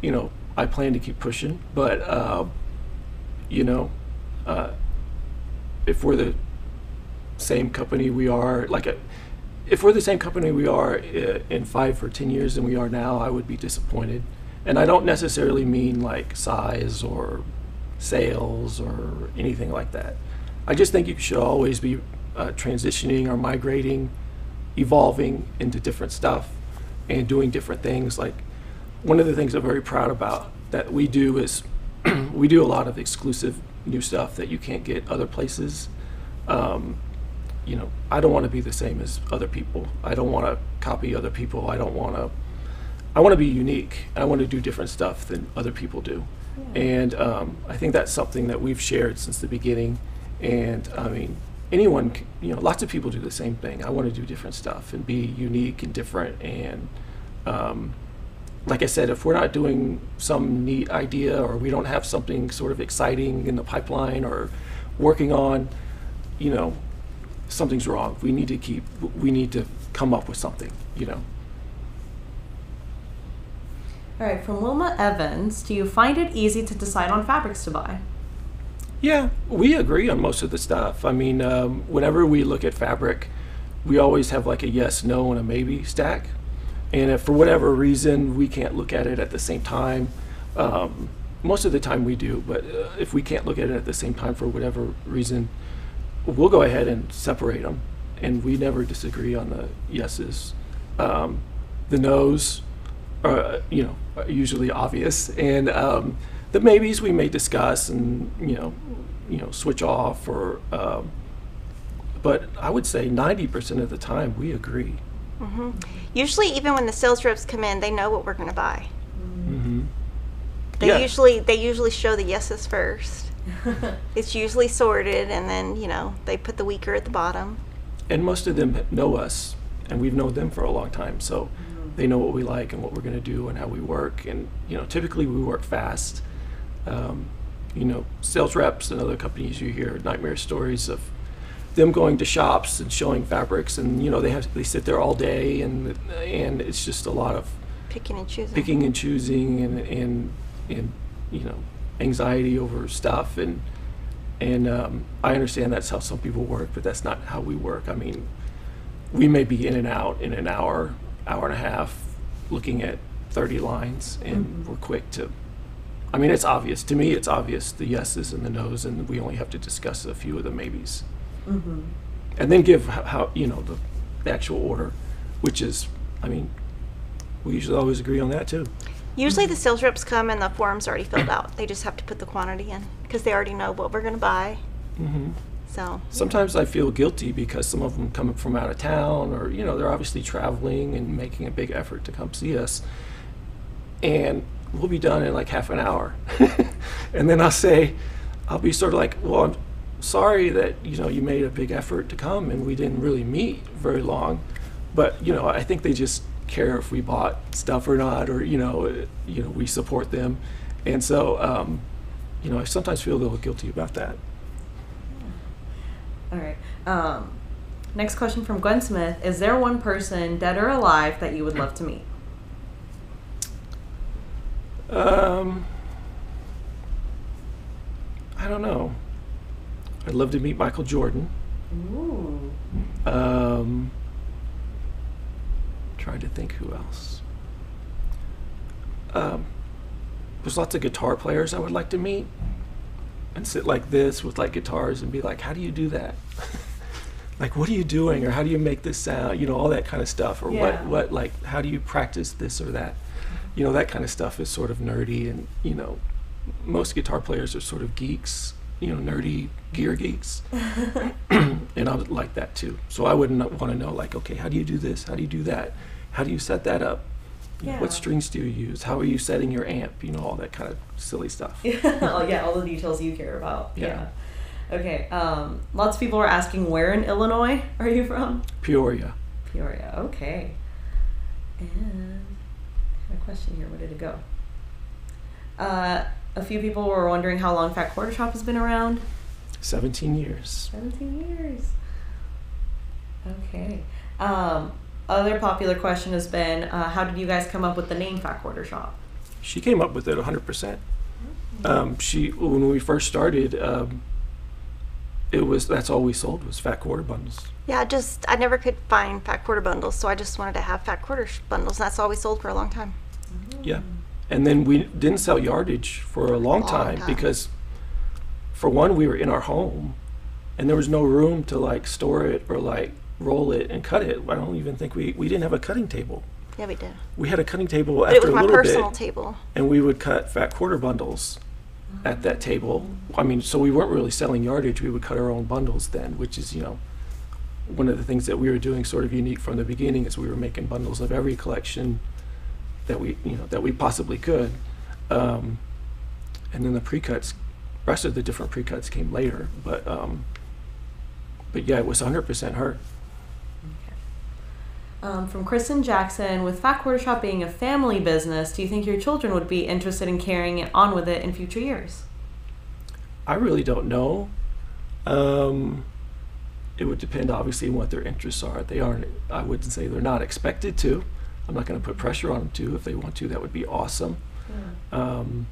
you know, I plan to keep pushing. But, uh, you know, uh, if we're the same company we are, like, a, if we're the same company we are in five or ten years than we are now, I would be disappointed. And I don't necessarily mean like size or sales or anything like that. I just think you should always be uh, transitioning or migrating, evolving into different stuff and doing different things. Like one of the things I'm very proud about that we do is we do a lot of exclusive new stuff that you can't get other places. Um, you know, I don't want to be the same as other people. I don't want to copy other people. I don't want to. I want to be unique. I want to do different stuff than other people do, and um, I think that's something that we've shared since the beginning. And I mean, anyone, you know, lots of people do the same thing. I want to do different stuff and be unique and different. And um, like I said, if we're not doing some neat idea or we don't have something sort of exciting in the pipeline or working on, you know, something's wrong. We need to keep, we need to come up with something, you know. All right, from Wilma Evans, do you find it easy to decide on fabrics to buy? Yeah, we agree on most of the stuff. I mean, um, whenever we look at fabric, we always have like a yes, no, and a maybe stack. And if for whatever reason we can't look at it at the same time, um, most of the time we do, but uh, if we can't look at it at the same time for whatever reason, we'll go ahead and separate them. And we never disagree on the yeses. Um, the no's are, you know, are usually obvious. And um, the maybes we may discuss and, you know, you know, switch off or, um, but I would say 90% of the time we agree. Usually, even when the sales reps come in, they know what we're going to buy. Mm-hmm. They Yeah. usually they usually show the yeses first. It's usually sorted, and then you know they put the weaker at the bottom. And most of them know us, and we've known them for a long time. So they know what we like and what we're going to do and how we work. And you know, typically we work fast. Um, you know, sales reps and other companies you hear nightmare stories of them going to shops and showing fabrics, and you know they have they sit there all day, and and it's just a lot of Picking and choosing. picking and choosing and and and you know anxiety over stuff and and um, I understand that's how some people work, but that's not how we work. I mean, we may be in and out in an hour, hour and a half, looking at 30 lines, and we're quick to. I mean, it's obvious to me. It's obvious the yeses and the nos, and we only have to discuss a few of the maybes, Mm-hmm. and then give how, how you know the, the actual order, which is, I mean, we usually always agree on that too. Usually the sales reps come and the form's already filled out. They just have to put the quantity in because they already know what we're going to buy. hmm So, Sometimes I feel guilty because some of them come from out of town, or you know, they're obviously traveling and making a big effort to come see us. And we'll be done in like half an hour, and then I'll say, I'll be sort of like, well, I'm sorry that you know you made a big effort to come and we didn't really meet very long, but you know, I think they just care if we bought stuff or not, or you know, you know, we support them, and so. Um, you know, I sometimes feel a little guilty about that. All right. Um, next question from Gwen Smith: Is there one person, dead or alive, that you would love to meet? Um, I don't know. I'd love to meet Michael Jordan. Ooh. Um, trying to think who else. Um, there's lots of guitar players I would like to meet and sit like this with like guitars and be like, how do you do that? like, what are you doing? Or how do you make this sound? You know, all that kind of stuff. Or Yeah. what, what, like, how do you practice this or that? You know, that kind of stuff is sort of nerdy. And, you know, most guitar players are sort of geeks, you know, nerdy gear geeks. and I would like that too. So I would not want to know, like, okay, how do you do this? How do you do that? How do you set that up? Yeah. What strings do you use? How are you setting your amp? You know, all that kind of silly stuff. oh yeah, all the details you care about. Yeah. Okay. Um, lots of people are asking where in Illinois are you from? Peoria. Peoria. Okay. And A question here. Where did it go? Uh, a few people were wondering how long Fat Quarter Shop has been around. 17 years. 17 years. Okay. Um, other popular question has been uh, how did you guys come up with the name Fat Quarter Shop? She came up with it 100%. Um, she, when we first started, um, it was, that's all we sold was fat quarter bundles. Yeah, just, I never could find fat quarter bundles, so I just wanted to have fat quarter sh- bundles, and that's all we sold for a long time. Yeah. And then we didn't sell yardage for a long, Long time, time. because, for one, we were in our home, and there was no room to like store it or like roll it and cut it. I don't even think we we didn't have a cutting table. Yeah, we did. We had a cutting table But after it was a my little personal bit, table. and we would cut fat quarter bundles at that table. I mean, so we weren't really selling yardage. We would cut our own bundles then, which is you know one of the things that we were doing sort of unique from the beginning is we were making bundles of every collection that we you know that we possibly could. Um, and then the pre-cuts rest of the different pre-cuts came later but um, but yeah it was 100% her. Um, from Kristen Jackson, with Fat Quarter Shop being a family business, do you think your children would be interested in carrying it on with it in future years? i really don't know. Um, it would depend obviously on what their interests are they aren't i wouldn't say they're not expected to i'm not going to put pressure on them to if they want to that would be awesome um,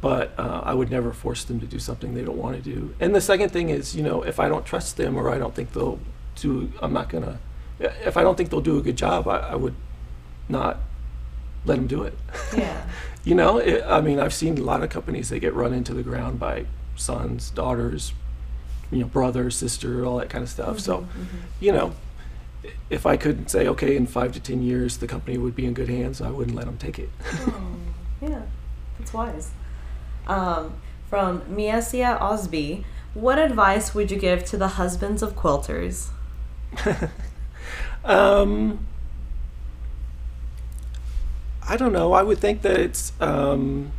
but uh, I would never force them to do something they don't want to do. And the second thing is, you know, if I don't trust them or I don't think they'll do, I'm not gonna. If I don't think they'll do a good job, I, I would not let them do it. Yeah. you know, it, I mean, I've seen a lot of companies that get run into the ground by sons, daughters, you know, brother, sister, all that kind of stuff. So, you know, if I could say, okay, in five to ten years, the company would be in good hands, I wouldn't let them take it. Yeah, that's wise. Um, from Miasia Osby, what advice would you give to the husbands of quilters? Um, I don't know. I would think that it's, um,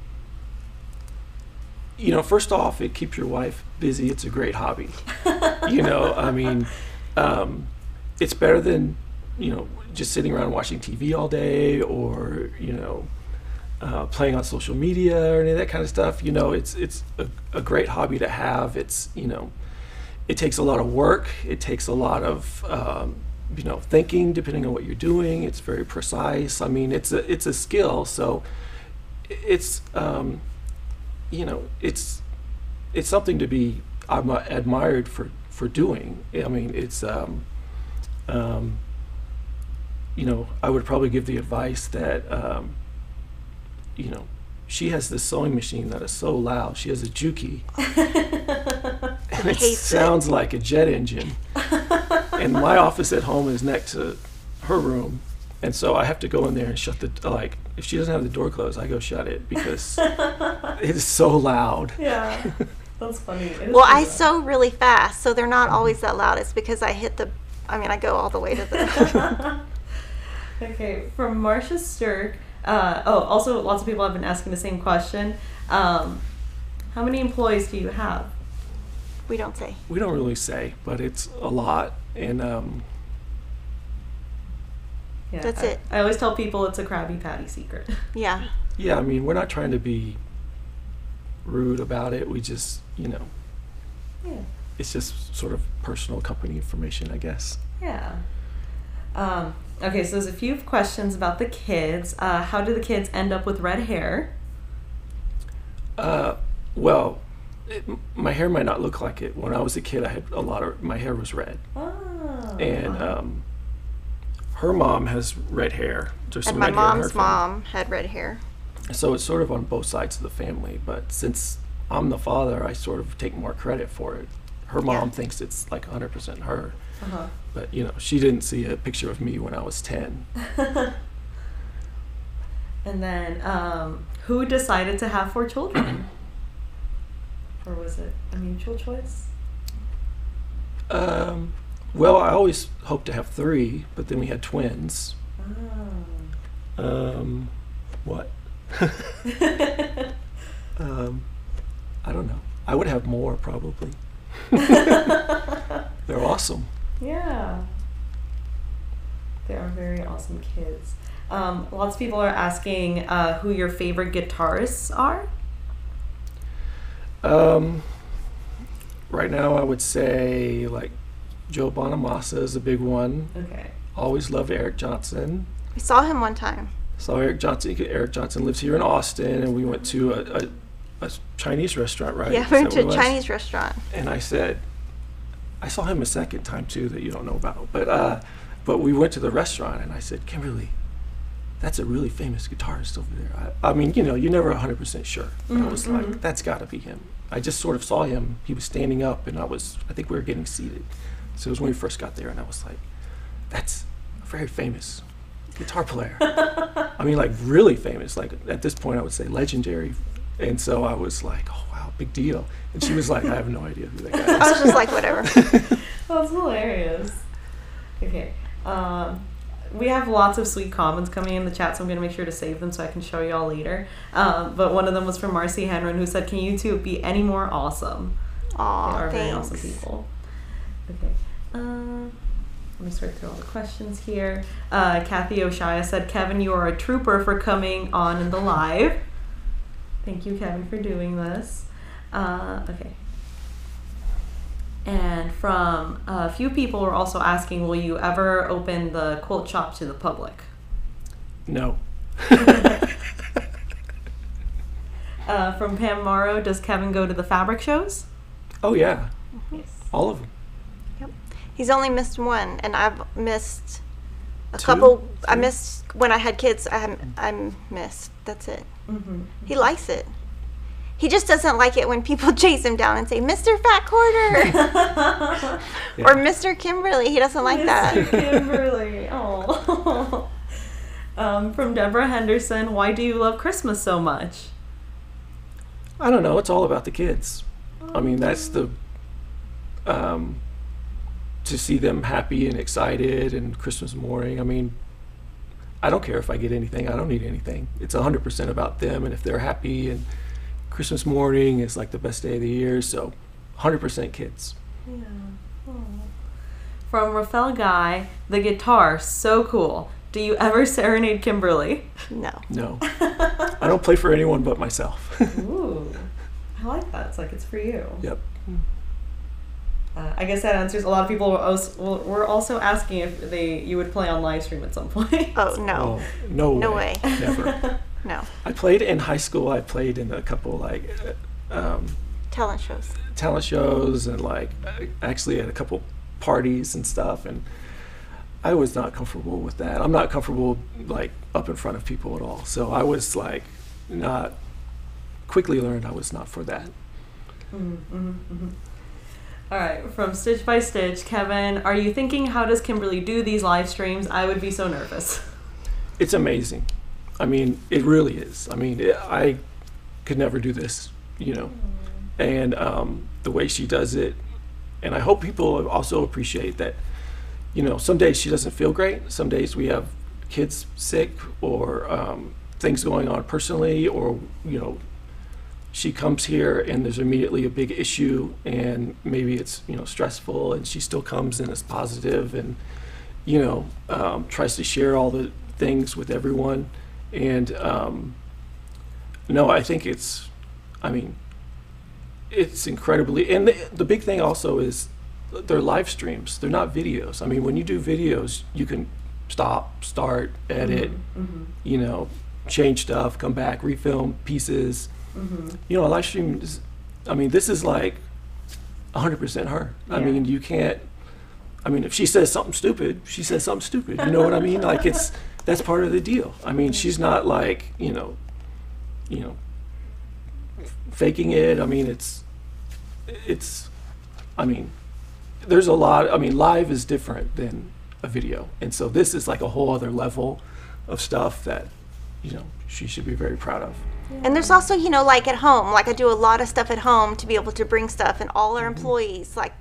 you know, first off, it keeps your wife busy. It's a great hobby. you know, I mean, um, it's better than you know, just sitting around watching TV all day or, you know, uh, playing on social media or any of that kind of stuff. You know, it's it's a, a great hobby to have. It's you know, it takes a lot of work. It takes a lot of um, you know thinking, depending on what you're doing. It's very precise. I mean, it's a it's a skill. So it's um, you know it's it's something to be I'm admired for for doing. I mean, it's um, um, you know I would probably give the advice that um, you know she has this sewing machine that is so loud. She has a Juki, and it Hates it. sounds like a jet engine. and my office at home is next to her room, and so I have to go in there and shut the like. If she doesn't have the door closed, I go shut it because it is so loud. Yeah, that's funny. Well, I loud. sew really fast, so they're not always that loud. It's because I hit the. I mean, I go all the way to the. Okay, from Marcia Sturk. Uh, oh, also, lots of people have been asking the same question. Um, how many employees do you have? we don't say. We don't really say, but it's a lot, and um, Yeah, That's I- it. I always tell people it's a Krabby Patty secret. Yeah. yeah, I mean, we're not trying to be rude about it. We just, you know, yeah. it's just sort of personal company information, I guess. Yeah. Um, okay, so there's a few questions about the kids. Uh, how do the kids end up with red hair? Uh, well, it, my hair might not look like it. When I was a kid, I had a lot of my hair was red, Oh. and um, her mom has red hair. There's And some my red hair in her mom's family. mom had red hair. So it's sort of on both sides of the family. But since I'm the father, I sort of take more credit for it. Her mom Yeah. thinks it's like 100% her, uh-huh. but you know, she didn't see a picture of me when I was 10. and then, um, who decided to have four children? or was it a mutual choice? Um, well, I always hoped to have three, but then we had twins. Oh. Um, what? um, I don't know. I would have more probably. They're awesome. Yeah. They are very awesome kids. Um, lots of people are asking uh, who your favorite guitarists are. Um, right now, I would say like Joe Bonamassa is a big one. Okay. Always loved Eric Johnson. We saw him one time. Saw Eric Johnson, Eric Johnson lives here in Austin, and we went to a, a, a Chinese restaurant, right? Yeah, we went to a? Chinese restaurant. and I said, I saw him a second time too that you don't know about, but uh, but we went to the restaurant and I said, Kimberly, that's a really famous guitarist over there. I, I mean, you know, you're never 100 percent sure. But I was like, that's got to be him. I just sort of saw him. He was standing up, and I was, I think we were getting seated. So it was when we first got there, and I was like, that's a very famous guitar player. I mean, like really famous. Like at this point, I would say legendary. And so I was like, oh wow, big deal. And she was like, I have no idea who that guy is. I was just like, whatever. That's hilarious. Okay. Um, we have lots of sweet comments coming in the chat, so I'm going to make sure to save them so I can show you all later. Um, but one of them was from Marcy Henron, who said, Can you two be any more awesome? They Aw, are very thanks. awesome people. Okay. Um, let me sort through all the questions here. Uh, Kathy Oshaya said, Kevin, you are a trooper for coming on in the live. Thank you, Kevin, for doing this. Uh, okay. And from a few people were also asking, will you ever open the quilt shop to the public? No. Uh, from Pam Morrow, does Kevin go to the fabric shows? Oh yeah, Yes. all of them. He's only missed one, and I've missed a Two? couple. I Three? missed when I had kids. I I missed. That's it. Mm-hmm. He likes it. He just doesn't like it when people chase him down and say, "Mr. Fat Quarter" Yeah. or "Mr. Kimberly." He doesn't like Mr. that. Kimberly. Oh. um, from Deborah Henderson, why do you love Christmas so much? I don't know. It's all about the kids. I mean, that's the um, to see them happy and excited and Christmas morning. I mean, I don't care if I get anything. I don't need anything. It's 100% about them and if they're happy and Christmas morning is like the best day of the year. So 100% kids. Yeah. Aw. From Rafael Guy, the guitar, so cool. Do you ever serenade Kimberly? No. No, I don't play for anyone but myself. Ooh, I like that. It's like it's for you. yep. Hmm. Uh, I guess that answers a lot of people. Were also, were also asking if they you would play on live stream at some point. Oh no. Oh, no, No way. way. Never. No. I played in high school. I played in a couple like uh, um, Talent shows. talent shows and like uh, actually at a couple parties and stuff. And I was not comfortable with that. I'm not comfortable like up in front of people at all. So I was like not quickly learned I was not for that. All right, from Stitch by Stitch, Kevin, are you thinking how does Kimberly do these live streams? I would be so nervous. It's amazing. I mean, it really is. I mean, it, I could never do this, you know. And um, the way she does it, and I hope people also appreciate that. You know, some days she doesn't feel great. Some days we have kids sick or um, things going on personally, or you know, she comes here and there's immediately a big issue, and maybe it's you know stressful, and she still comes and is positive and you know um, tries to share all the things with everyone. And um, no, I think it's, I mean, it's incredibly. And the, the big thing also is they're live streams. They're not videos. I mean, when you do videos, you can stop, start, edit, you know, change stuff, come back, refilm pieces. Mm-hmm. You know, a live stream is, I mean, this is like 100% her. I mean, you can't, I mean, if she says something stupid, she says something stupid. You know what I mean? Like, it's, that's part of the deal. I mean, mm-hmm. she's not like, you know, you know, faking it. I mean, it's, it's, I mean, there's a lot. I mean, live is different than a video, and so this is like a whole other level of stuff that, you know, she should be very proud of. And there's also, you know, like at home, like I do a lot of stuff at home to be able to bring stuff, and all our mm-hmm. employees, like,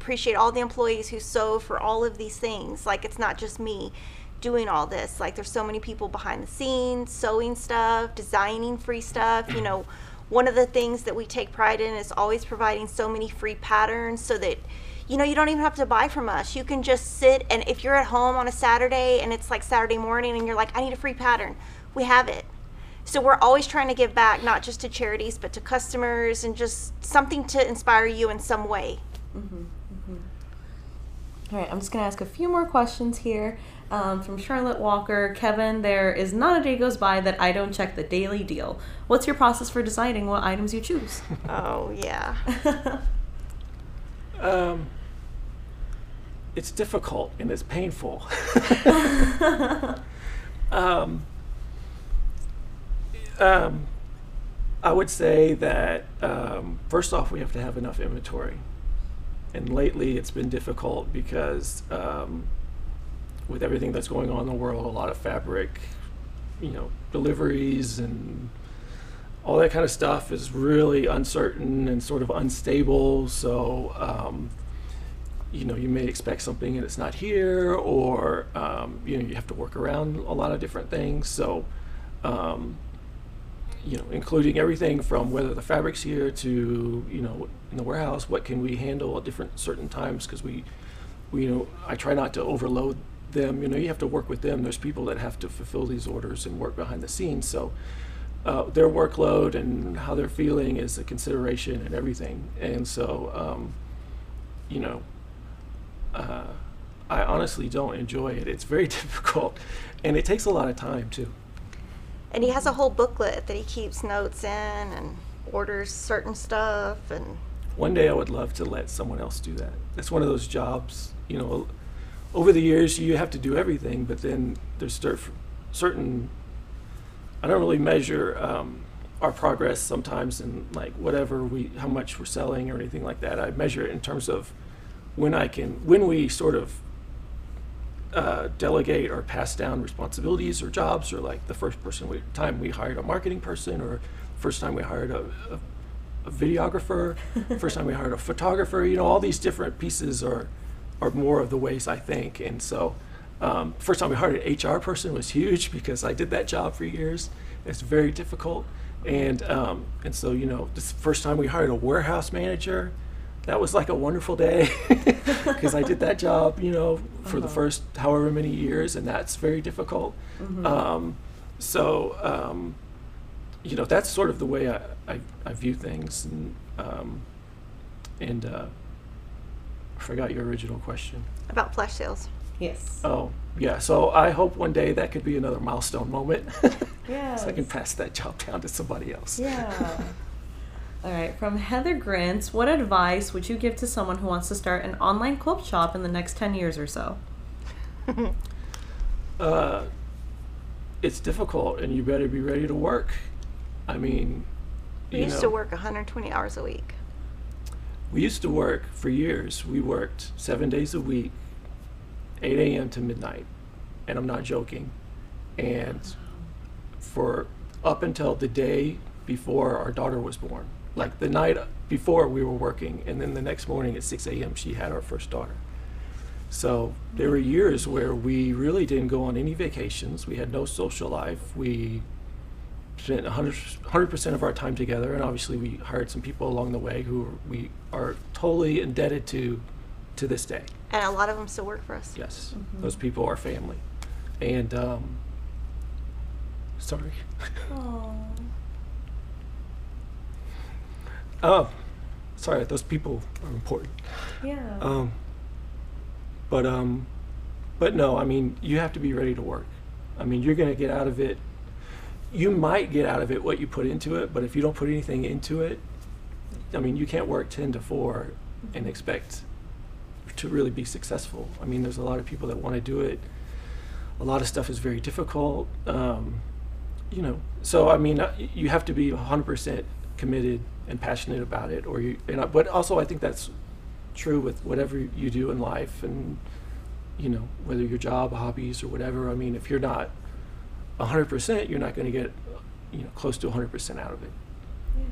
appreciate all the employees who sew for all of these things. Like, it's not just me doing all this. Like, there's so many people behind the scenes, sewing stuff, designing free stuff. You know, one of the things that we take pride in is always providing so many free patterns so that you know, you don't even have to buy from us. You can just sit and if you're at home on a Saturday and it's like Saturday morning and you're like, I need a free pattern, we have it. So we're always trying to give back, not just to charities, but to customers and just something to inspire you in some way. All right, I'm just going to ask a few more questions here. Um, from Charlotte Walker, Kevin, there is not a day goes by that I don't check the daily deal. What's your process for deciding what items you choose? Oh, yeah. Um, it's difficult and it's painful. um, um, I would say that um, first off, we have to have enough inventory. And lately, it's been difficult because um, with everything that's going on in the world, a lot of fabric, you know, deliveries and all that kind of stuff is really uncertain and sort of unstable. So, um, you know, you may expect something and it's not here, or um, you know, you have to work around a lot of different things. So, um, you know, including everything from whether the fabric's here to you know, in the warehouse, what can we handle at different certain times because we, we, you know, I try not to overload them. You know, you have to work with them. There's people that have to fulfill these orders and work behind the scenes. So uh, their workload and how they're feeling is a consideration and everything. And so, um, you know, uh, I honestly don't enjoy it. It's very difficult, and it takes a lot of time too. And he has a whole booklet that he keeps notes in and orders certain stuff and One day I would love to let someone else do that. It's one of those jobs, you know. Over the years, you have to do everything, but then there's certain. I don't really measure um, our progress sometimes in like whatever we, how much we're selling or anything like that. I measure it in terms of when I can, when we sort of uh, delegate or pass down responsibilities or jobs, or like the first person we, time we hired a marketing person, or first time we hired a, a a videographer, first time we hired a photographer. You know, all these different pieces are are more of the ways I think. And so, um, first time we hired an HR person was huge because I did that job for years. It's very difficult, and um, and so you know, this first time we hired a warehouse manager, that was like a wonderful day because I did that job, you know, for the Uh-huh. first however many years, and that's very difficult. Mhm. Um, so, um, you know, that's sort of the way I, I, I view things. And, um, and uh, I forgot your original question. About flash sales. yes. Oh, yeah. So I hope one day that could be another milestone moment. Yeah. so I can pass that job down to somebody else. Yeah. All right. From Heather Grants, what advice would you give to someone who wants to start an online quilt shop in the next 10 years or so? uh, it's difficult, and you better be ready to work. I mean, We you used know, to work 120 hours a week. We used to work for years. We worked seven days a week, 8 a.m. to midnight, and I'm not joking. And for up until the day before our daughter was born, like the night before we were working, and then the next morning at 6 a.m. she had our first daughter. So there were years where we really didn't go on any vacations. We had no social life. We spent 100 percent of our time together, and obviously we hired some people along the way who we are totally indebted to to this day. And a lot of them still work for us. Yes, those people are family, and um, sorry. Oh. Sorry. Those people are important. Yeah. Um, but um, but no, I mean you have to be ready to work. I mean you're gonna get out of it. You might get out of it what you put into it, but if you don't put anything into it, I mean you can't work ten to four and expect to really be successful. I mean there's a lot of people that want to do it. A lot of stuff is very difficult. Um, you know, so I mean uh, you have to be 100% committed and passionate about it, or you. And I, but also I think that's true with whatever you do in life and you know whether your job hobbies or whatever i mean if you're not 100% you're not going to get you know close to 100% out of it Yeah.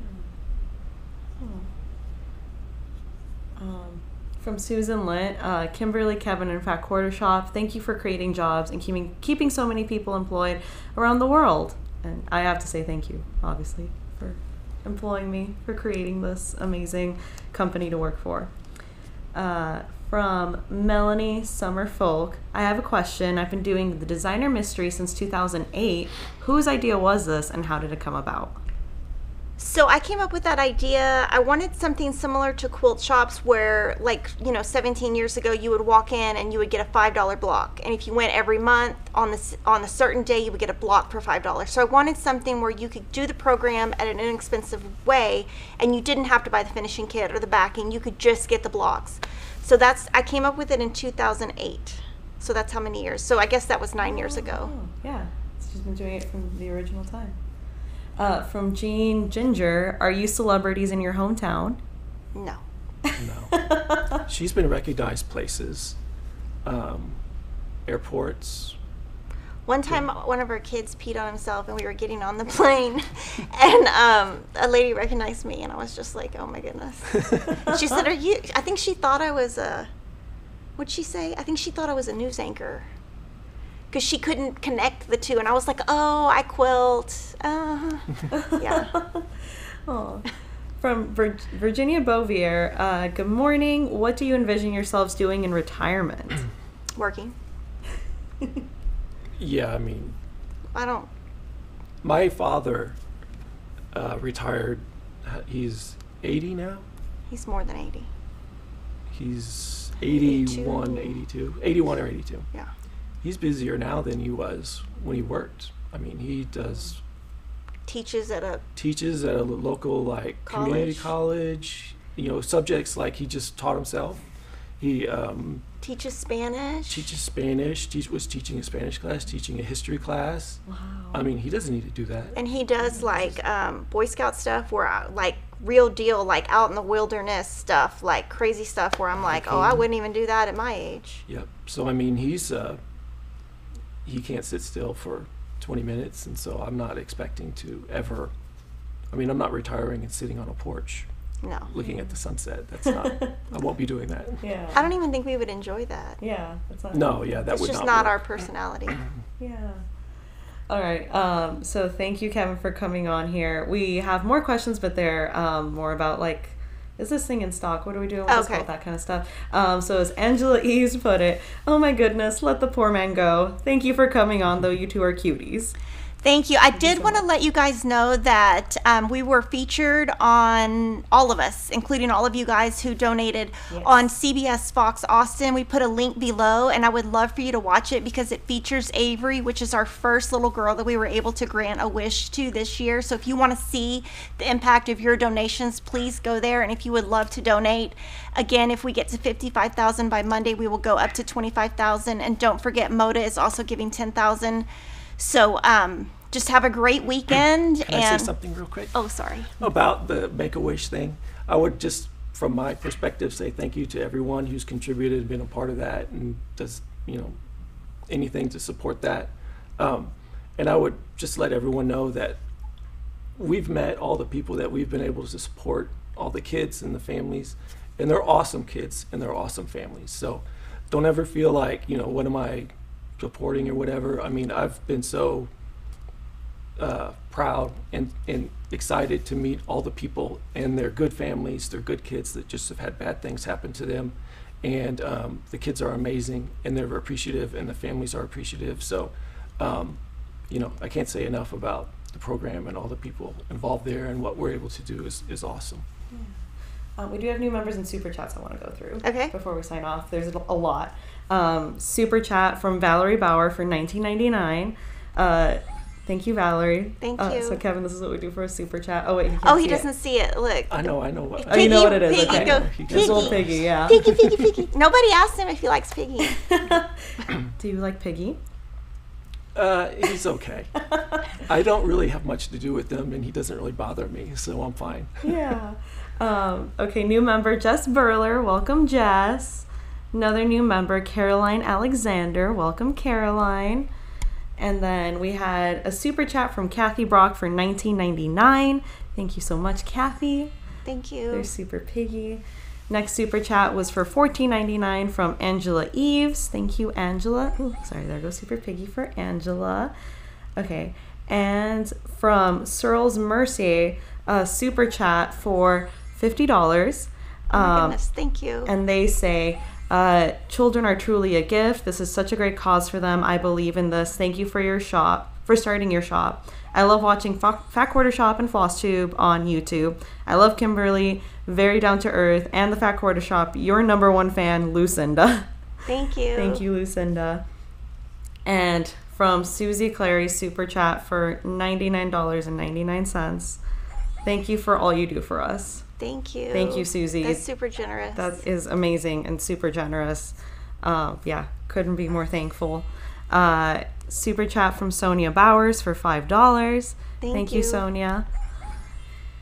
Oh. Um, from Susan Lint, uh, Kimberly, Kevin, and Fat Quarter Shop, thank you for creating jobs and keeping keeping so many people employed around the world. And I have to say thank you, obviously, employing me, for creating this amazing company to work for. Uh, from Melanie Summerfolk, I have a question. I've been doing the designer mystery since 2008. Whose idea was this, and how did it come about? So I came up with that idea. I wanted something similar to quilt shops where, like, you know, 17 years ago, you would walk in and you would get a $5 block. And if you went every month on this on a certain day, you would get a block for $5. So I wanted something where you could do the program at an inexpensive way and you didn't have to buy the finishing kit or the backing. You could just get the blocks. So that's I came up with it in 2008. So that's how many years. So I guess that was 9 years ago. Oh, yeah. She's been doing it from the original time. Uh, from Jean Ginger, are you celebrities in your hometown? No. no she's been recognized places um, airports One time, one of our kids peed on himself, and we were getting on the plane, and um, a lady recognized me, and I was just like, "Oh my goodness!" She said, "Are you?" I think she thought I was a. What'd she say? I think she thought I was a news anchor, because she couldn't connect the two, and I was like, "Oh, I quilt." Uh, yeah. Oh. From Vir- Virginia Bovier, uh, good morning. What do you envision yourselves doing in retirement? Working. yeah i mean I don't. my father uh, retired he's 80 now He's more than eighty. he's 81 82 81 or 82 Yeah. He's busier now than he was when he worked i mean he does Teaches at a. teaches at a local like community college you know subjects like he just taught himself he um, Teaches Spanish. teaches spanish teach, was teaching a spanish class teaching a history class Wow. i mean he doesn't need to do that and he does like um, Boy Scout stuff where I, like real deal, like out in the wilderness stuff, like crazy stuff where I'm like, oh, I wouldn't even do that at my age. yep so i mean he's uh, he can't sit still for 20 minutes and so i'm not expecting to ever i mean i'm not retiring and sitting on a porch No. looking at the sunset that's not i won't be doing that Yeah. I don't even think we would enjoy that. Yeah, that's not. no yeah that it's would just not, not, our personality. Yeah. All right. Um, so thank you, Kevin, for coming on here. We have more questions, but they're um, more about like is this thing in stock? What are we doing with this Okay. quilt? That kind of stuff. Um, so as Angela Eves put it, oh my goodness, let the poor man go. Thank you for coming on, though you two are cuties. Thank you. I did want to let you guys know that um, we were featured on all of us, including all of you guys who donated on CBS Fox Austin. We put a link below, and I would love for you to watch it because it features Avery, which is our first little girl that we were able to grant a wish to this year. So if you want to see the impact of your donations, please go there. And if you would love to donate, again, if we get to 55,000 by Monday, we will go up to 25,000. And don't forget, Moda is also giving 10,000. So um, just have a great weekend. Can I and say something real quick? oh, sorry. about the Make a Wish thing, I would just, from my perspective, say thank you to everyone who's contributed and been a part of that and does, you know, anything to support that. Um, and I would just let everyone know that we've met all the people that we've been able to support, all the kids and the families, and they're awesome kids and they're awesome families. So don't ever feel like, you know, what am I supporting or whatever. I mean, I've been so uh, proud and, and excited to meet all the people and their good families, their good kids that just have had bad things happen to them. And um, the kids are amazing and they're appreciative and the families are appreciative. So, um, you know, I can't say enough about the program and all the people involved there and what we're able to do is, is awesome. Um, we do have new members and super chats I want to go through. Okay. Before we sign off, there's a lot. Um, super chat from Valerie Bauer for 1999. Uh, thank you, Valerie. Thank Uh, you. So Kevin, this is what we do for a super chat. Oh wait, he can't Oh, he see doesn't see it. Look. I know, I know what. Oh, you know what it is. Piggy, okay. go, He This little Piggy. piggy, yeah. Piggy, piggy, piggy. Nobody asked him if he likes piggy. do you like piggy? Uh, he's okay. I don't really have much to do with him and he doesn't really bother me, so I'm fine. yeah. Um, okay, new member Jess Burler. Welcome, Jess. Another new member, Caroline Alexander. Welcome, Caroline. And then we had a super chat from Kathy Brock for 1999. Thank you so much, Kathy. Thank you. They're Super Piggy. Next super chat was for $14.99 from Angela Eves. Thank you, Angela. Ooh, sorry, there goes Super Piggy for Angela. Okay. And from Searles Mercier, a super chat for $50. Oh my Um, goodness. Thank you. and they say, uh, Children are truly a gift. This is such a great cause for them. I believe in this. Thank you for your shop, for starting your shop. I love watching Fa- Fat Quarter Shop and Floss Tube on YouTube. I love Kimberly, very down to earth, and the Fat Quarter Shop. Your number one fan, Lucinda. Thank you. Thank you, Lucinda. And from Susie Clary, super chat for $99.99. Thank you for all you do for us. Thank you. Thank you, Susie. That's super generous. That is amazing and super generous. Um, yeah, couldn't be more thankful. Uh, super chat from Sonia Bowers for five dollars. Thank you, you. Sonia.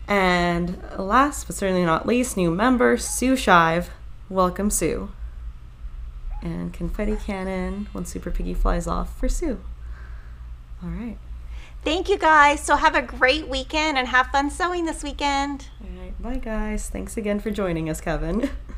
And last but certainly not least, new member Sue Shive. Welcome, Sue. And confetti cannon when Super Piggy flies off for Sue. All right. Thank you guys. So have a great weekend and have fun sewing this weekend. Right. Bye, guys. Thanks again for joining us, Kevin.